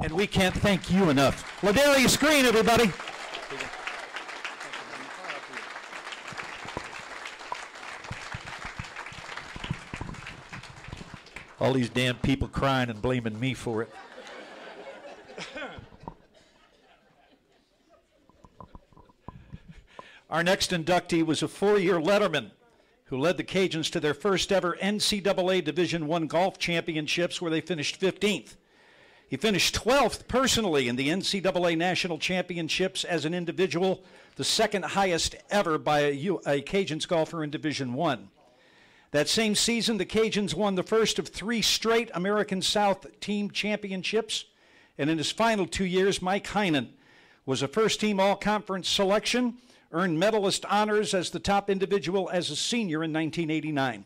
And we can't thank you enough. Ladarius Green, everybody. all these damn people crying and blaming me for it. Our next inductee was a four-year letterman who led the Cajuns to their first ever NCAA Division I golf championships where they finished 15th. He finished 12th personally in the NCAA National Championships as an individual, the second highest ever by a, a Cajuns golfer in Division One. That same season, the Cajuns won the first of three straight American South team championships. And in his final two years, Mike Heinen was a first team all conference selection, earned medalist honors as the top individual as a senior in 1989.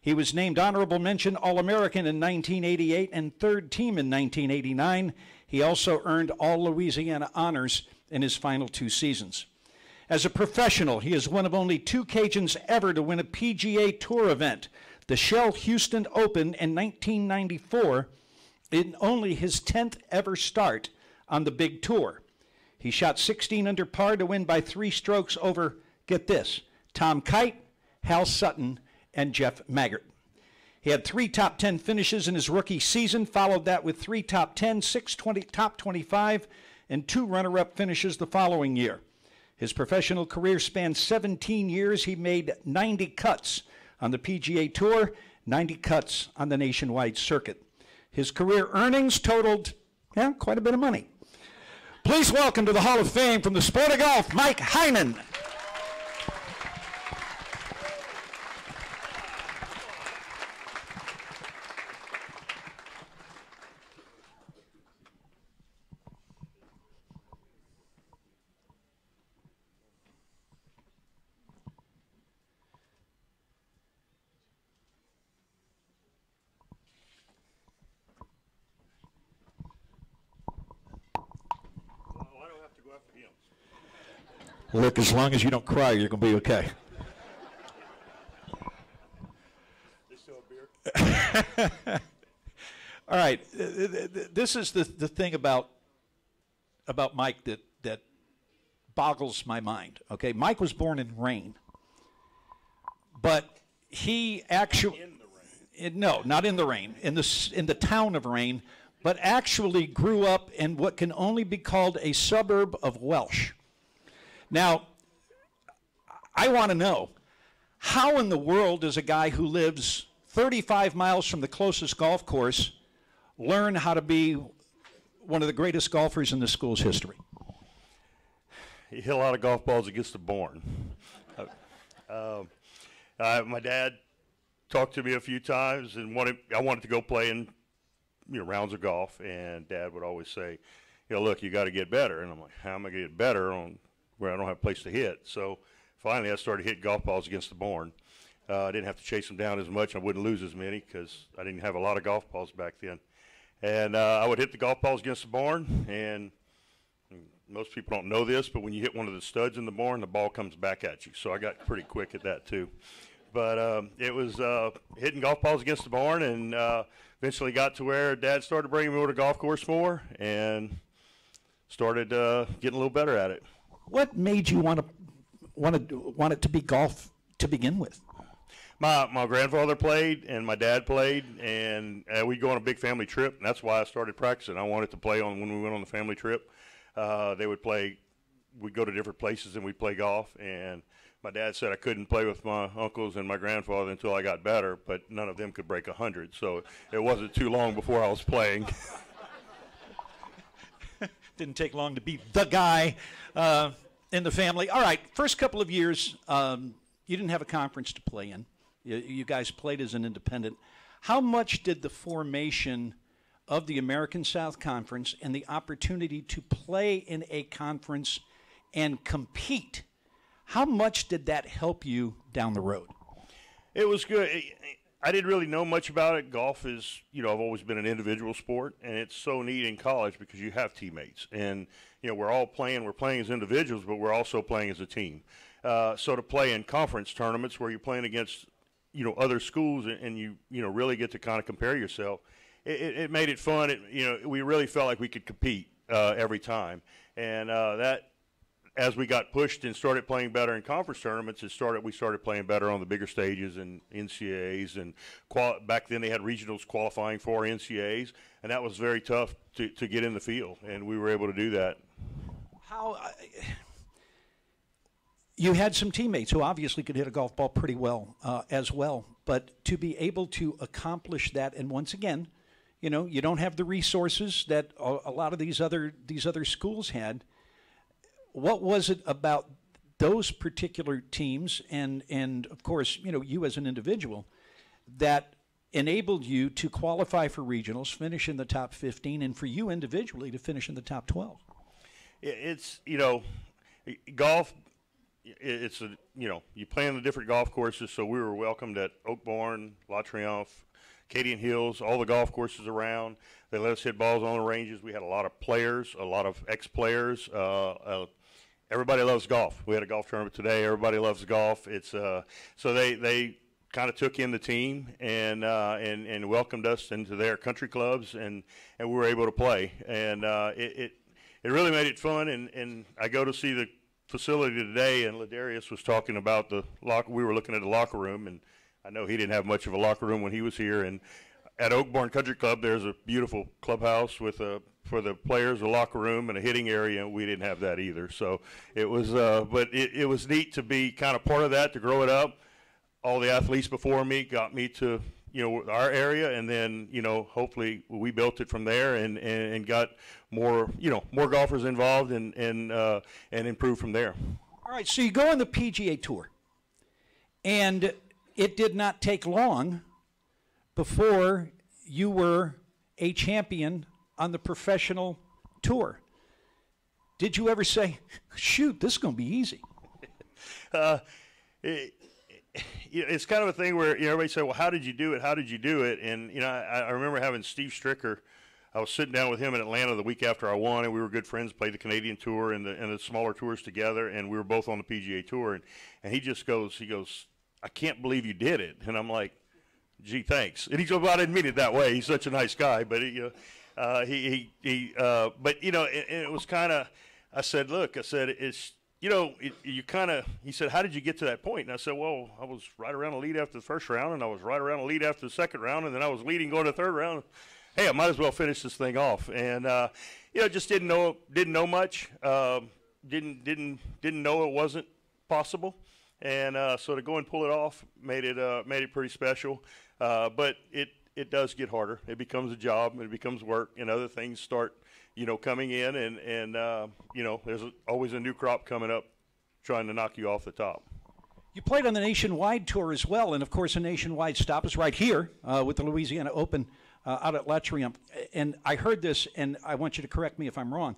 He was named honorable mention All American in 1988 and third team in 1989. He also earned All Louisiana honors in his final two seasons. As a professional, he is one of only two Cajuns ever to win a PGA Tour event, the Shell Houston Open in 1994, in only his 10th ever start on the big tour. He shot 16 under par to win by three strokes over, get this, Tom Kite, Hal Sutton, and Jeff Maggert. He had three top 10 finishes in his rookie season, followed that with three top 10, six 20, top 25, and two runner up finishes the following year. His professional career spanned 17 years. He made 90 cuts on the PGA Tour, 90 cuts on the nationwide circuit. His career earnings totaled yeah, quite a bit of money. Please welcome to the Hall of Fame from the sport of golf, Mike Heinen. Look, as long as you don't cry, you're going to be okay. All right, th- th- th- this is the, the thing about about Mike that that boggles my mind. Okay, Mike was born in Rayne, but he actually no, not in the rain, in the in the town of Rayne, but actually grew up in what can only be called a suburb of Welsh. Now, I want to know how in the world does a guy who lives 35 miles from the closest golf course learn how to be one of the greatest golfers in the school's history? he hit a lot of golf balls against the bourne. um, uh, my dad talked to me a few times and wanted I wanted to go play in you know rounds of golf, and Dad would always say, you know, look, you got to get better, and I'm like, how am I going to get better on where I don't have a place to hit? So finally, I started hitting golf balls against the barn. Uh, I didn't have to chase them down as much. I wouldn't lose as many because I didn't have a lot of golf balls back then. And uh, I would hit the golf balls against the barn. and most people don't know this, but when you hit one of the studs in the barn, the ball comes back at you. So I got pretty quick at that too. But um, it was uh, hitting golf balls against the barn, and uh, eventually got to where Dad started bringing me over to golf course more, and started uh, getting a little better at it. What made you want to want to want it to be golf to begin with? My my grandfather played, and my dad played, and uh, we'd go on a big family trip, and that's why I started practicing. I wanted to play on when we went on the family trip. Uh, they would play. We'd go to different places and we'd play golf. And my dad said I couldn't play with my uncles and my grandfather until I got better, but none of them could break a hundred. So it wasn't too long before I was playing. Didn't take long to be the guy uh, in the family. All right, first couple of years, um, you didn't have a conference to play in. You, you guys played as an independent. How much did the formation of the American South Conference and the opportunity to play in a conference and compete, how much did that help you down the road? It was good. I didn't really know much about it. Golf is, you know, I've always been an individual sport, and it's so neat in college because you have teammates, and you know, we're all playing. We're playing as individuals, but we're also playing as a team. Uh, so to play in conference tournaments where you're playing against, you know, other schools, and, and you, you know, really get to kind of compare yourself. It, it, it made it fun. It, you know, we really felt like we could compete uh, every time, and uh, that as we got pushed and started playing better in conference tournaments, it started. We started playing better on the bigger stages and NCAAs, and quali- back then they had regionals qualifying for NCAAs, and that was very tough to, to get in the field, and we were able to do that. How you had some teammates who obviously could hit a golf ball pretty well uh, as well. But to be able to accomplish that, and once again, you know, you don't have the resources that a, a lot of these other these other schools had. What was it about those particular teams, and and of course, you know, you as an individual, that enabled you to qualify for regionals, finish in the top 15, and for you individually to finish in the top 12? It's you know, golf. It's a you know you play on the different golf courses. So we were welcomed at Oakbourne, La Triomphe, Acadian Hills, all the golf courses around. They let us hit balls on the ranges. We had a lot of players, a lot of ex-players. Uh, uh, everybody loves golf. We had a golf tournament today. Everybody loves golf. It's uh, so they they kind of took in the team and uh, and and welcomed us into their country clubs and and we were able to play and uh, it, it it really made it fun and and I go to see the facility today and Ladarius was talking about the lock we were looking at the locker room and I know he didn't have much of a locker room when he was here and at Oakbourne Country Club there's a beautiful clubhouse with a for the players a locker room and a hitting area we didn't have that either. So it was uh, but it, it was neat to be kind of part of that to grow it up. All the athletes before me got me to you know our area and then you know hopefully we built it from there and and, and got more you know more golfers involved and and uh, and improved from there. All right, so you go on the PGA Tour, and it did not take long before you were a champion on the professional tour. Did you ever say, shoot, this is going to be easy? uh, it, you it's kind of a thing where you know, everybody say, "Well, how did you do it? How did you do it?" And you know, I, I remember having Steve Stricker. I was sitting down with him in Atlanta the week after I won, and we were good friends. Played the Canadian Tour and the and the smaller tours together, and we were both on the PGA Tour. And and he just goes, he goes, "I can't believe you did it." And I'm like, "Gee, thanks." And he goes, "Well, I didn't mean it that way. He's such a nice guy, but he, uh, uh, he he he. Uh, but you know, it, it was kind of. I said, "Look," I said, "It's." you know, it, you kind of, he said, how did you get to that point? And I said, well, I was right around the lead after the first round, and I was right around the lead after the second round, and then I was leading going to the third round. Hey, I might as well finish this thing off. And, uh, you know, just didn't know, didn't know much. Um, didn't, didn't, didn't know it wasn't possible. And, uh, so to go and pull it off made it, uh, made it pretty special. Uh, but it, it does get harder. It becomes a job, and it becomes work, and other things start, you know, coming in, and and uh, you know, there's always a new crop coming up, trying to knock you off the top. You played on the nationwide tour as well, and of course, a nationwide stop is right here uh, with the Louisiana Open uh, out at La Triomphe. And I heard this, and I want you to correct me if I'm wrong.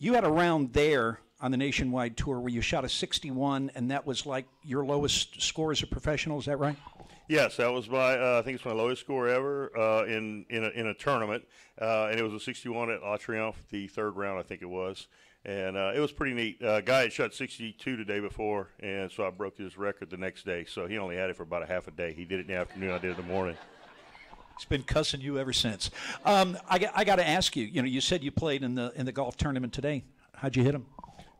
You had a round there on the nationwide tour where you shot a 61, and that was like your lowest score as a professional. Is that right? Yes, that was my. Uh, I think it's my lowest score ever uh, in in a, in a tournament, uh, and it was a 61 at La Triomphe, the third round, I think it was, and uh, it was pretty neat. Uh, guy had shot 62 the day before, and so I broke his record the next day. So he only had it for about a half a day. He did it in the afternoon. I did it in the morning. He's been cussing you ever since. Um, I, got- I got to ask you. You know, you said you played in the in the golf tournament today. How'd you hit him?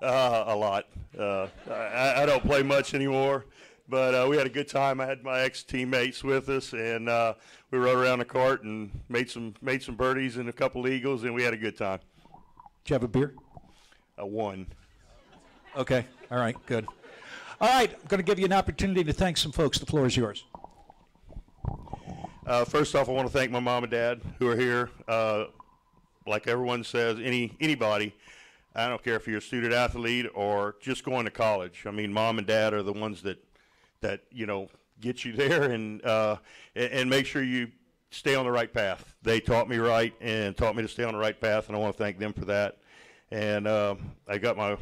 Uh, a lot. Uh, I, I don't play much anymore, but uh, we had a good time. I had my ex teammates with us, and uh, we rode around the cart and made some made some birdies and a couple eagles, and we had a good time. Did you have a beer? A one. Okay. All right. Good. All right. I'm going to give you an opportunity to thank some folks. The floor is yours. Uh, first off, I want to thank my mom and dad who are here. Uh, like everyone says, any anybody, I don't care if you're a student athlete or just going to college. I mean, mom and dad are the ones that that you know get you there and uh, and, make sure you stay on the right path. They taught me right and taught me to stay on the right path, and I want to thank them for that. And uh, I got my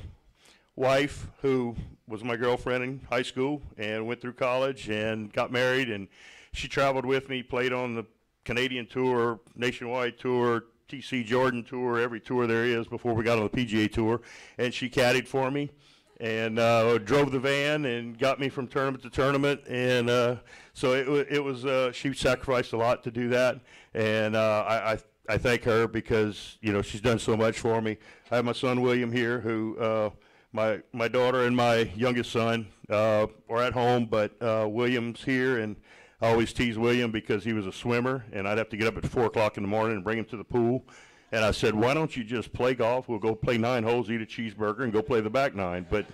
wife who was my girlfriend in high school and went through college and got married and she traveled with me played on the canadian tour nationwide tour tc jordan tour every tour there is before we got on the pga tour and she caddied for me and uh, drove the van and got me from tournament to tournament and uh, so it, it was uh, she sacrificed a lot to do that and uh, I, I I thank her because you know she's done so much for me. I have my son William here, who uh, my my daughter and my youngest son uh, are at home, but uh, William's here, and I always tease William because he was a swimmer, and I'd have to get up at four o'clock in the morning and bring him to the pool. And I said, why don't you just play golf? We'll go play nine holes, eat a cheeseburger, and go play the back nine. But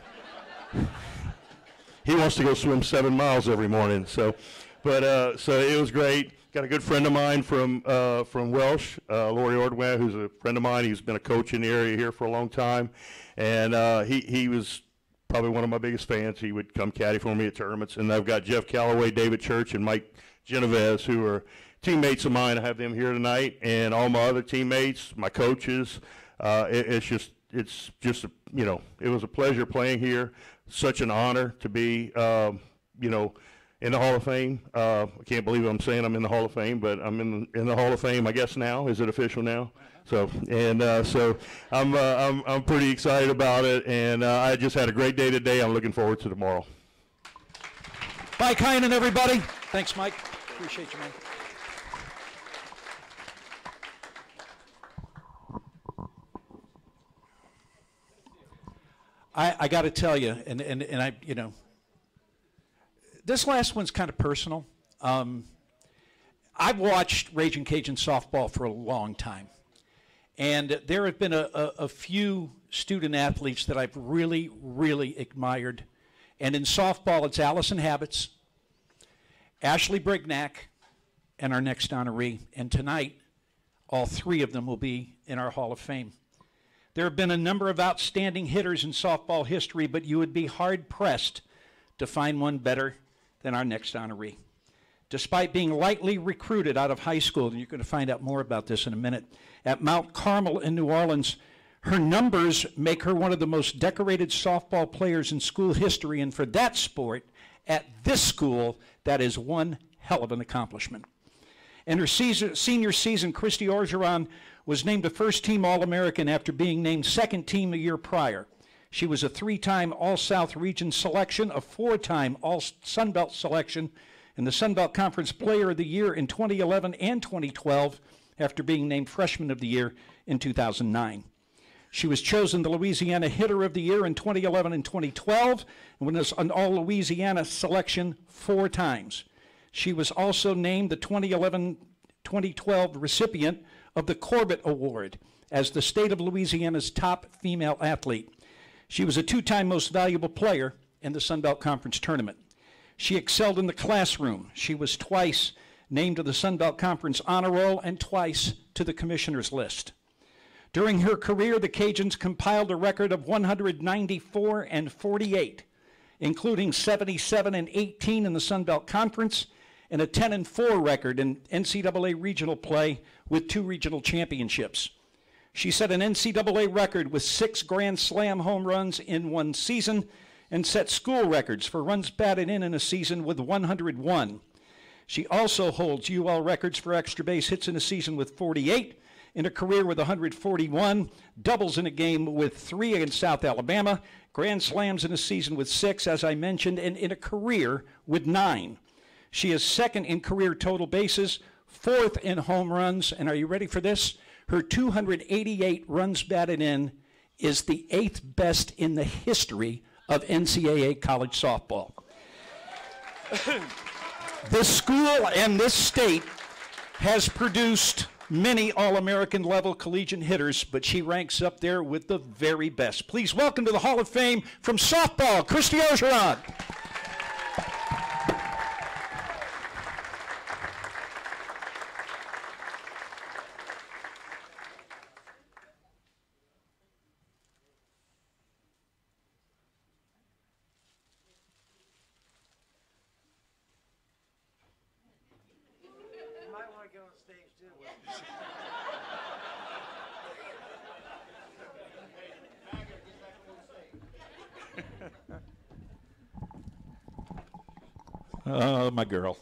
he wants to go swim seven miles every morning. So, but uh, so it was great. Got a good friend of mine from uh, from Welsh, uh, Laurie Ordway, who's a friend of mine. He's been a coach in the area here for a long time, and uh, he he was probably one of my biggest fans. He would come caddy for me at tournaments, and I've got Jeff Calloway, David Church, and Mike Genovese, who are teammates of mine. I have them here tonight, and all my other teammates, my coaches. Uh, it, it's just it's just a, you know it was a pleasure playing here. Such an honor to be um, you know in the Hall of Fame. Uh, I can't believe I'm saying I'm in the Hall of Fame, but I'm in in the Hall of Fame. I guess now is it official now? So and uh, so I'm, uh, I'm I'm pretty excited about it, and uh, I just had a great day today. I'm looking forward to tomorrow. Mike Heinen, everybody. Thanks, Mike. Appreciate you, man. I, I got to tell you, and, and, and I, you know, this last one's kind of personal. Um, I've watched Ragin' Cajun softball for a long time. And there have been a, a, a few student athletes that I've really, really admired. And in softball, it's Allyson Habetz, Ashley Brignac, and our next honoree. And tonight, all three of them will be in our Hall of Fame. There have been a number of outstanding hitters in softball history, but you would be hard pressed to find one better than our next honoree. Despite being lightly recruited out of high school, and you're going to find out more about this in a minute, at Mount Carmel in New Orleans, her numbers make her one of the most decorated softball players in school history, and for that sport, at this school, that is one hell of an accomplishment. In her season, senior season, Christi Orgeron was named a first team All American after being named second team a year prior. She was a three time All South Region selection, a four time All Sunbelt selection, and the Sunbelt Conference Player of the Year in 2011 and 2012 after being named Freshman of the Year in 2009. She was chosen the Louisiana Hitter of the Year in 2011 and 2012 and was an All Louisiana selection four times. She was also named the 2011 2012 recipient of the Corbett Award as the state of Louisiana's top female athlete. She was a two time most valuable player in the Sun Belt Conference tournament. She excelled in the classroom. She was twice named to the Sun Belt Conference honor roll and twice to the commissioner's list. During her career, the Cajuns compiled a record of 194 and 48, including 77 and 18 in the Sun Belt Conference and a 10 and 4 record in NCAA regional play with two regional championships. She set an NCAA record with six Grand Slam home runs in one season and set school records for runs batted in in a season with 101. She also holds UL records for extra base hits in a season with 48, in a career with 141, doubles in a game with three against South Alabama, grand slams in a season with six, as I mentioned, and in a career with nine. She is second in career total bases, fourth in home runs, and are you ready for this? Her 288 runs batted in is the eighth best in the history of NCAA college softball. this school and this state has produced many All American level collegiate hitters, but she ranks up there with the very best. Please welcome to the Hall of Fame from softball, Christi Orgeron. Oh, my girl.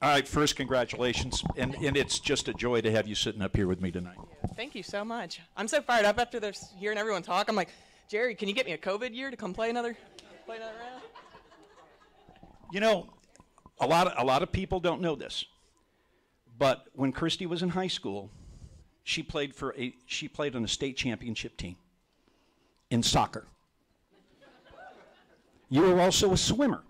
All right, first, congratulations. And, and it's just a joy to have you sitting up here with me tonight. Thank you so much. I'm so fired up after this, hearing everyone talk. I'm like, Jerry, can you get me a COVID year to come play another, play another round? You know, a lot, of, a lot of people don't know this, but when Christi was in high school, she played for a she played on a state championship team in soccer. You were also a swimmer.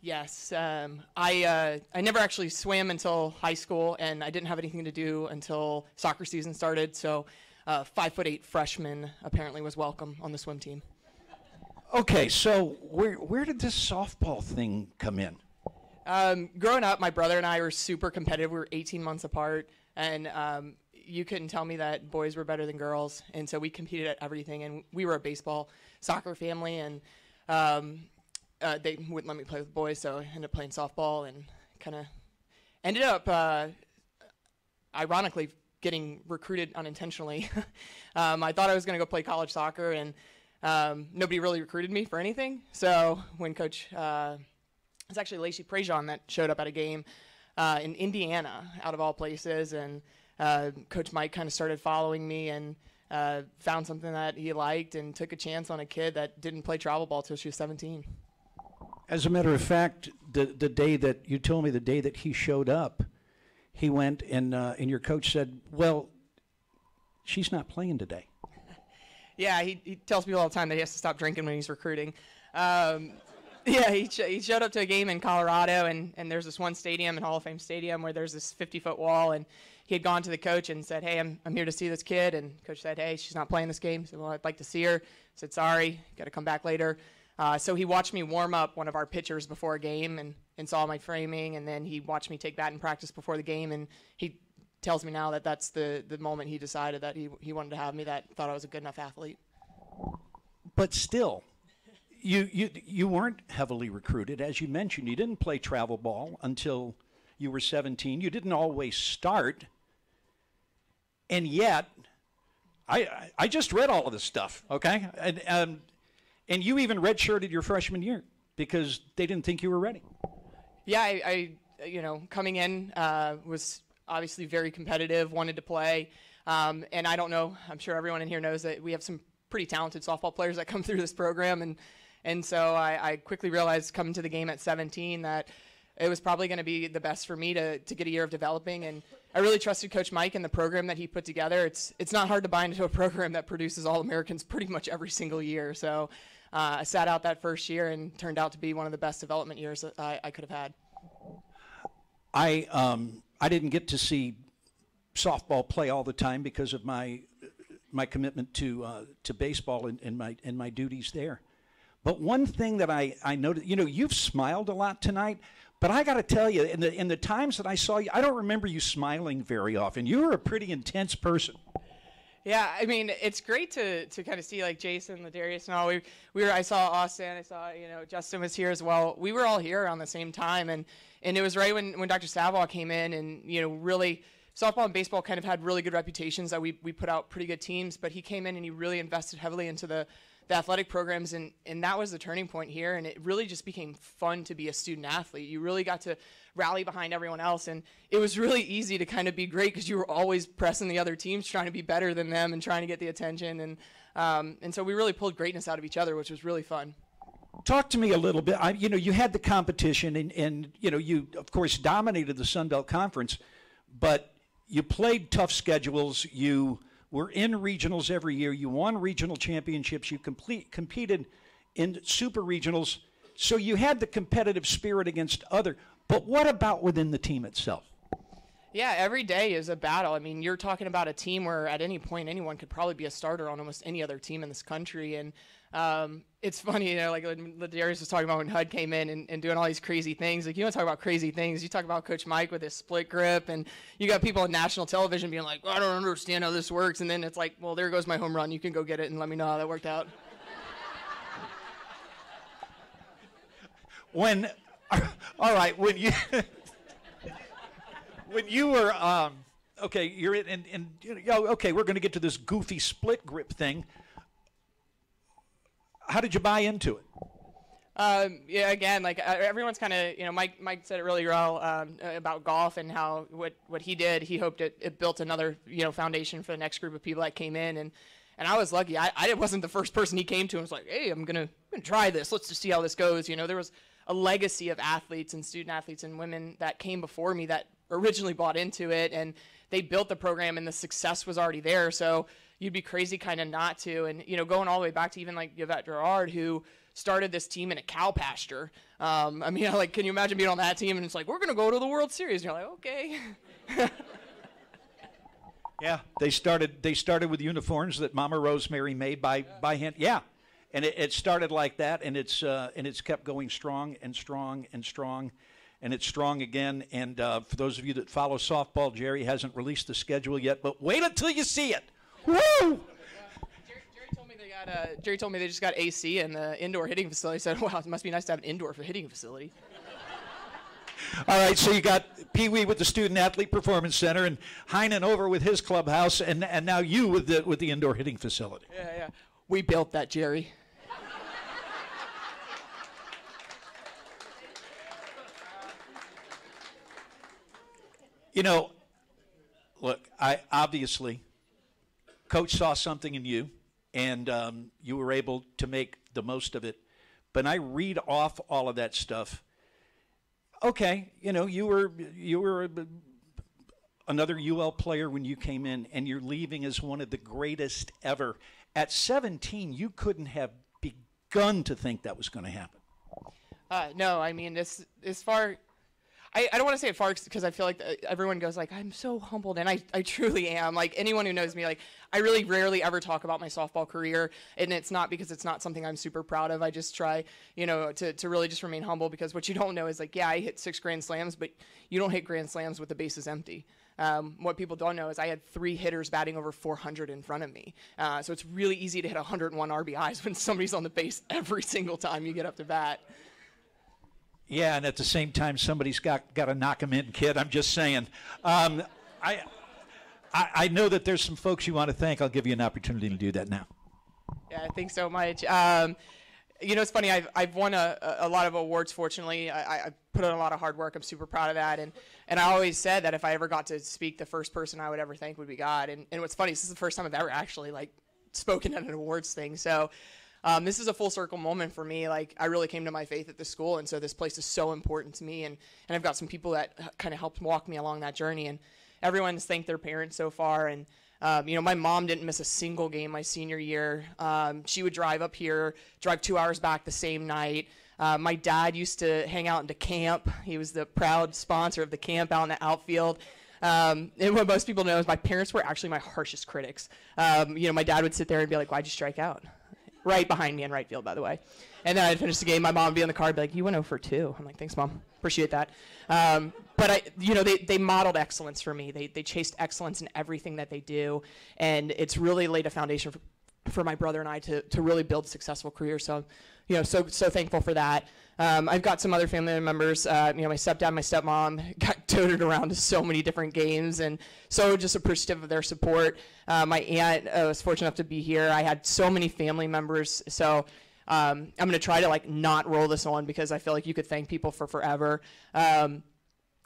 Yes, um, I uh, I never actually swam until high school, and I didn't have anything to do until soccer season started. So, uh, five foot eight freshman apparently was welcome on the swim team. Okay, so where where did this softball thing come in? Um, growing up, my brother and I were super competitive. We were 18 months apart, and um, you couldn't tell me that boys were better than girls. And so we competed at everything. And we were a baseball, soccer family, and um, uh, they wouldn't let me play with boys, so I ended up playing softball and kind of ended up, uh, ironically, getting recruited unintentionally. um, I thought I was going to go play college soccer, and um, nobody really recruited me for anything. So when Coach uh, it's actually Lacey Prejean that showed up at a game uh, in Indiana, out of all places, and uh, Coach Mike kind of started following me and uh, found something that he liked and took a chance on a kid that didn't play travel ball till she was 17. As a matter of fact, the the day that you told me the day that he showed up, he went and uh, and your coach said, "Well, she's not playing today." Yeah, he, he tells people all the time that he has to stop drinking when he's recruiting. Um, yeah, he, he showed up to a game in Colorado, and, and there's this one stadium in Hall of Fame Stadium where there's this 50 foot wall, and he had gone to the coach and said, "Hey, I'm, I'm here to see this kid." And coach said, "Hey, she's not playing this game." He said, "Well, I'd like to see her." I said, "Sorry, got to come back later." Uh, so he watched me warm up one of our pitchers before a game and, and saw my framing, and then he watched me take batting practice before the game, and he tells me now that that's the, the moment he decided that he, he wanted to have me, that thought I was a good enough athlete. But still, you you you weren't heavily recruited, as you mentioned. You didn't play travel ball until you were 17. You didn't always start, and yet, I I- just read all of this stuff. Okay, and um, and you even redshirted your freshman year because they didn't think you were ready. Yeah, I, I you know, coming in uh, was obviously very competitive, wanted to play. Um, and I don't know, I'm sure everyone in here knows that we have some pretty talented softball players that come through this program. And, and so I, I quickly realized coming to the game at 17 that it was probably going to be the best for me to, to get a year of developing. And I really trusted Coach Mike and the program that he put together. It's, it's not hard to buy into a program that produces All Americans pretty much every single year. So I sat out that first year and turned out to be one of the best development years I, I could have had. I um, I didn't get to see softball play all the time because of my my commitment to uh, to baseball and, and my and my duties there. But one thing that I I noticed, you know, you've smiled a lot tonight, but I got to tell you, in the in the times that I saw you, I don't remember you smiling very often. You were a pretty intense person. Yeah, I mean, it's great to, to kind of see like Jason, Ladarius, and all. We we were. I saw Austin. I saw you know Justin was here as well. We were all here around the same time, and and it was right when when Dr. Savoie came in, and you know really softball and baseball kind of had really good reputations that we we put out pretty good teams, but he came in and he really invested heavily into the the athletic programs and and that was the turning point here and it really just became fun to be a student athlete you really got to rally behind everyone else and it was really easy to kind of be great because you were always pressing the other teams trying to be better than them and trying to get the attention and um, and so we really pulled greatness out of each other which was really fun Talk to me a little bit. I, you know, you had the competition, and, and you know, you of course dominated the Sun Belt Conference, but you played tough schedules. You were in regionals every year. You won regional championships. You complete competed in super regionals. So you had the competitive spirit against other. But what about within the team itself? Yeah, every day is a battle. I mean, you're talking about a team where at any point anyone could probably be a starter on almost any other team in this country. And um, it's funny, you know, like Darius was talking about when HUD came in and, and doing all these crazy things. Like, you don't talk about crazy things. You talk about Coach Mike with his split grip, and you got people on national television being like, I don't understand how this works. And then it's like, well, there goes my home run. You can go get it and let me know how that worked out. When, all right, when you. when you were um, okay, you're in, and, and you know, okay, we're going to get to this goofy split grip thing. How did you buy into it? Um, yeah, again, like uh, everyone's kind of, you know, Mike Mike said it really well um, about golf and how what what he did. He hoped it, it built another, you know, foundation for the next group of people that came in, and and I was lucky. I, I wasn't the first person he came to and was like, hey, I'm I'm gonna try this. Let's just see how this goes. You know, there was a legacy of athletes and student athletes and women that came before me that originally bought into it and they built the program and the success was already there. So you'd be crazy kind of not to. And, you know, going all the way back to even like Yvette Girouard, who started this team in a cow pasture. Um, I mean, like, can you imagine being on that team and it's like, we're to go to the World Series? And you're like, okay. yeah, they started. They started with uniforms that Mama Rosemary made by by hand. Yeah, And it, it started like that, and it's uh, and it's kept going strong and strong and strong, and it's strong again. And uh, for those of you that follow softball, Jerry hasn't released the schedule yet, but wait until you see it. Woo! Jerry, Jerry told me they got uh, Jerry told me they just got AC in the indoor hitting facility. I said, "Wow, it must be nice to have an indoor for hitting facility." All right, so you got Pee Wee with the Student Athlete Performance Center, and Heinen over with his clubhouse, and, and now you with the with the indoor hitting facility. Yeah, yeah. We built that, Jerry. You know, look, I obviously, coach saw something in you, and um, you were able to make the most of it. But I read off all of that stuff. Okay, you know, you were you were another UL player when you came in, and you're leaving as one of the greatest ever. At 17, you couldn't have begun to think that was going to happen. Uh, no, I mean, as as far, I, I don't want to say it far because I feel like uh, everyone goes like, I'm so humbled, and I, I truly am. Like anyone who knows me, like I really rarely ever talk about my softball career, and it's not because it's not something I'm super proud of. I just try, you know, to, to really just remain humble because what you don't know is like, yeah, I hit six grand slams, but you don't hit grand slams with the bases empty. Um, what people don't know is I had three hitters batting over 400 in front of me. Uh, so it's really easy to hit 101 RBIs when somebody's on the base every single time you get up to bat. Yeah, and at the same time, somebody's got got to knock him in, kid. I'm just saying. Um, I, I I know that there's some folks you want to thank. I'll give you an opportunity to do that now. Yeah, thanks so much. Um, you know, it's funny. I've, I've won a, a lot of awards. Fortunately, I, I put in a lot of hard work. I'm super proud of that. And and I always said that if I ever got to speak, the first person I would ever thank would be God. And and what's funny, is this is the first time I've ever actually like spoken at an awards thing. So. Um, this is a full circle moment for me. Like I really came to my faith at the school, and so this place is so important to me. And and I've got some people that kind of helped walk me along that journey. And everyone's thanked their parents so far. And um, you know, my mom didn't miss a single game my senior year. Um, she would drive up here, drive two hours back the same night. Uh, my dad used to hang out into camp. He was the proud sponsor of the camp out in the outfield. Um, and what most people know is my parents were actually my harshest critics. Um, you know, my dad would sit there and be like, "Why'd you strike out?" Right behind me in right field, by the way. And then I'd finish the game. My mom would be on the car, be like, "You went 0 for 2." I'm like, "Thanks, mom. Appreciate that." Um, but I, you know, they, they modeled excellence for me. They they chased excellence in everything that they do, and it's really laid a foundation for, for my brother and I to, to really build a successful career. So, you know, so so thankful for that. Um, I've got some other family members. Uh, you know, my stepdad, my stepmom got toted around to so many different games, and so just appreciative of their support. Uh, my aunt uh, was fortunate enough to be here. I had so many family members. So. Um, I'm gonna try to like not roll this on because I feel like you could thank people for forever. Um,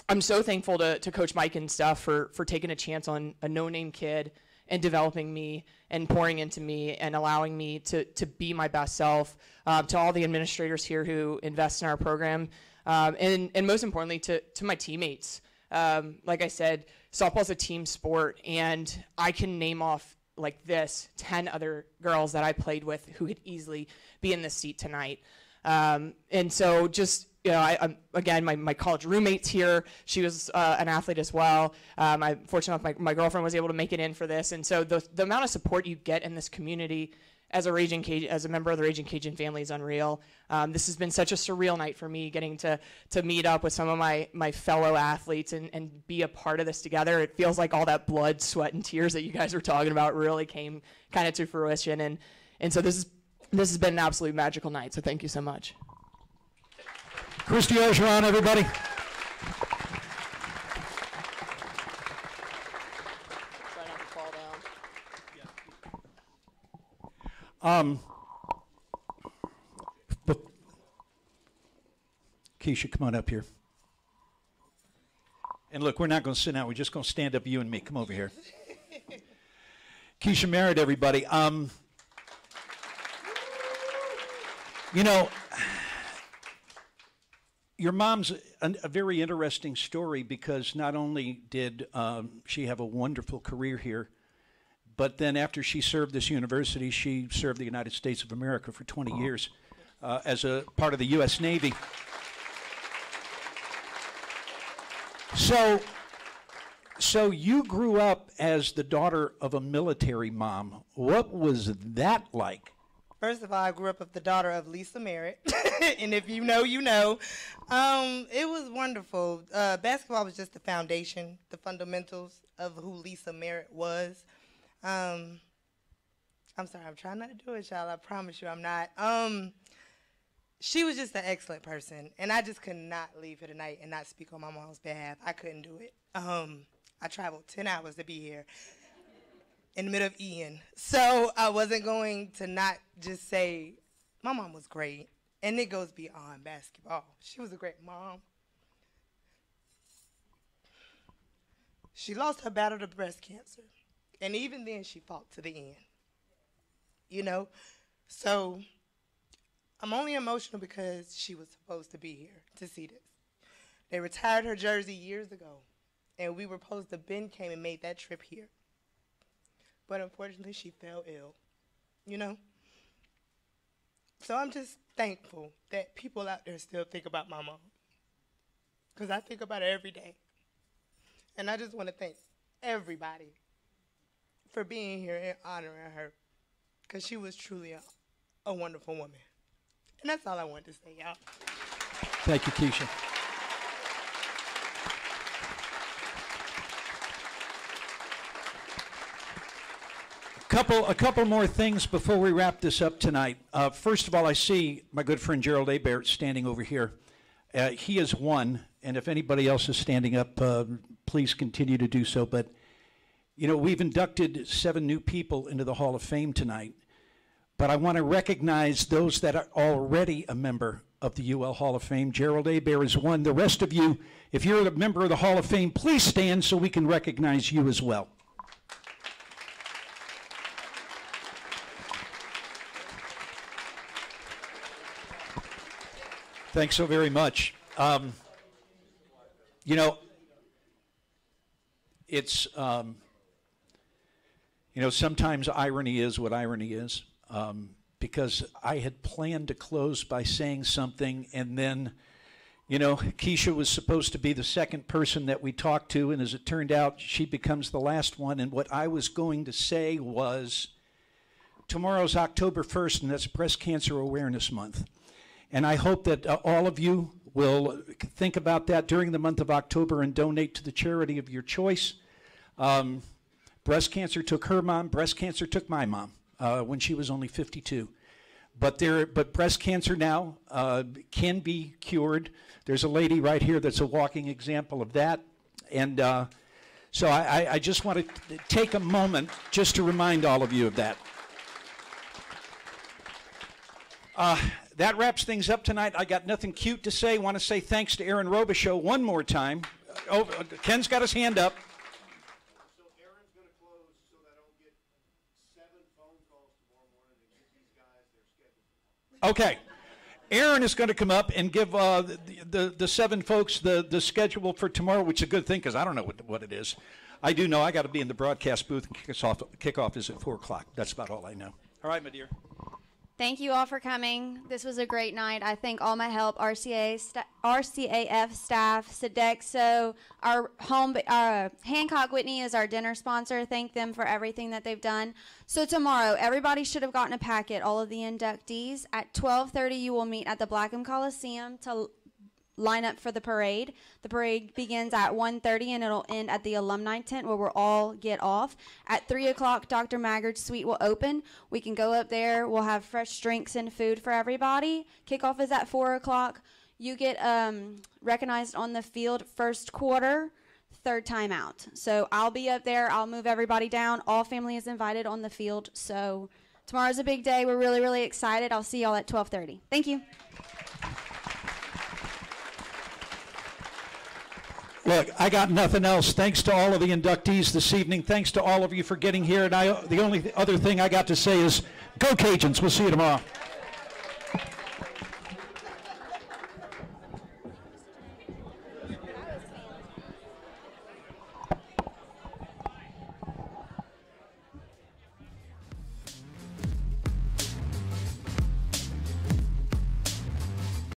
I'm so thankful to, to Coach Mike and stuff for for taking a chance on a no-name kid and developing me and pouring into me and allowing me to to be my best self. Um, to all the administrators here who invest in our program, um, and and most importantly to to my teammates. Um, like I said, softball's a team sport, and I can name off like this 10 other girls that I played with who could easily be in this seat tonight. Um, and so just you know, I, I'm, again, my, my college roommate's here. She was uh, an athlete as well. Um, I'm fortunate enough my, my girlfriend was able to make it in for this. And so the, the amount of support you get in this community as a Ragin' Cajun, as a member of the Ragin' Cajun family is unreal. Um, this has been such a surreal night for me, getting to to meet up with some of my my fellow athletes and, and be a part of this together. It feels like all that blood, sweat, and tears that you guys were talking about really came kind of to fruition. And and so this is this has been an absolute magical night. So thank you so much. Christi Orgeron, everybody. Try not to fall down. Um, but Keisha, come on up here. And look, we're not going to sit down. We're just going to stand up, you and me. Come over here. Keisha Merritt, everybody. Um, you know, your mom's a, a very interesting story because not only did um, she have a wonderful career here, but then after she served this university, she served the United States of America for 20 years uh, as a part of the U.S. Navy. So, so you grew up as the daughter of a military mom. What was that like? First of all, I grew up with the daughter of Lisa Merritt, and if you know, you know. Um, it was wonderful. Uh, basketball was just the foundation, the fundamentals of who Lisa Merritt was. Um, I'm sorry, I'm trying not to do it, y'all. I promise you, I'm not. Um, she was just an excellent person, and I just could not leave here tonight and not speak on my mom's behalf. I couldn't do it. Um, I traveled 10 hours to be here in the middle of Ian. So I wasn't going to not just say, my mom was great. And it goes beyond basketball. She was a great mom. She lost her battle to breast cancer. And even then, she fought to the end. You know? So I'm only emotional because she was supposed to be here to see this. They retired her jersey years ago. And we were supposed to, Ben came and made that trip here but unfortunately she fell ill, you know? So I'm just thankful that people out there still think about my mom. Because I think about her every day. And I just want to thank everybody for being here and honoring her. Because she was truly a, a wonderful woman. And that's all I wanted to say, y'all. Thank you, Keisha. Couple, a couple more things before we wrap this up tonight. Uh, first of all, I see my good friend Gerald Abert standing over here. Uh, he is one, and if anybody else is standing up, uh, please continue to do so. But, you know, we've inducted seven new people into the Hall of Fame tonight. But I want to recognize those that are already a member of the UL Hall of Fame. Gerald Abert is one. The rest of you, if you're a member of the Hall of Fame, please stand so we can recognize you as well. Thanks so very much. Um, you know, it's, um, you know, sometimes irony is what irony is. Um, because I had planned to close by saying something, and then, you know, Keisha was supposed to be the second person that we talked to, and as it turned out, she becomes the last one. And what I was going to say was tomorrow's October 1st, and that's Breast Cancer Awareness Month. And I hope that uh, all of you will think about that during the month of October and donate to the charity of your choice. Um, breast cancer took her mom, breast cancer took my mom uh, when she was only 52. But there, but breast cancer now uh, can be cured. There's a lady right here that's a walking example of that, and uh, so I, I just want to take a moment just to remind all of you of that. That wraps things up tonight. I got nothing cute to say. Want to say thanks to Aaron Robichaux one more time. Oh, Ken's got his hand up. So Aaron's going to close so that I don't get seven phone calls tomorrow morning to give these guys their schedule. Okay. Aaron is going to come up and give uh, the, the, the seven folks the, the schedule for tomorrow, which is a good thing because I don't know what, what it is. I do know I got to be in the broadcast booth and kick us off. Kickoff is at 4 o'clock. That's about all I know. All right, my dear. Thank you all for coming. This was a great night. I thank all my help, RCA, sta- RCAF staff, Sodexo, our home, uh, Hancock Whitney is our dinner sponsor. Thank them for everything that they've done. So tomorrow, everybody should have gotten a packet. All of the inductees at 12:30, you will meet at the Blackham Coliseum to line up for the parade. The parade begins at 1.30 and it'll end at the alumni tent where we'll all get off. At 3 o'clock, Dr. Maggard's suite will open. We can go up there. We'll have fresh drinks and food for everybody. Kickoff is at 4 o'clock. You get um, recognized on the field first quarter, third time out. So I'll be up there. I'll move everybody down. All family is invited on the field. So tomorrow's a big day. We're really, really excited. I'll see y'all at 12.30. Thank you. Look, I got nothing else. Thanks to all of the inductees this evening. Thanks to all of you for getting here. And I, the only other thing I got to say is, go Cajuns. We'll see you tomorrow.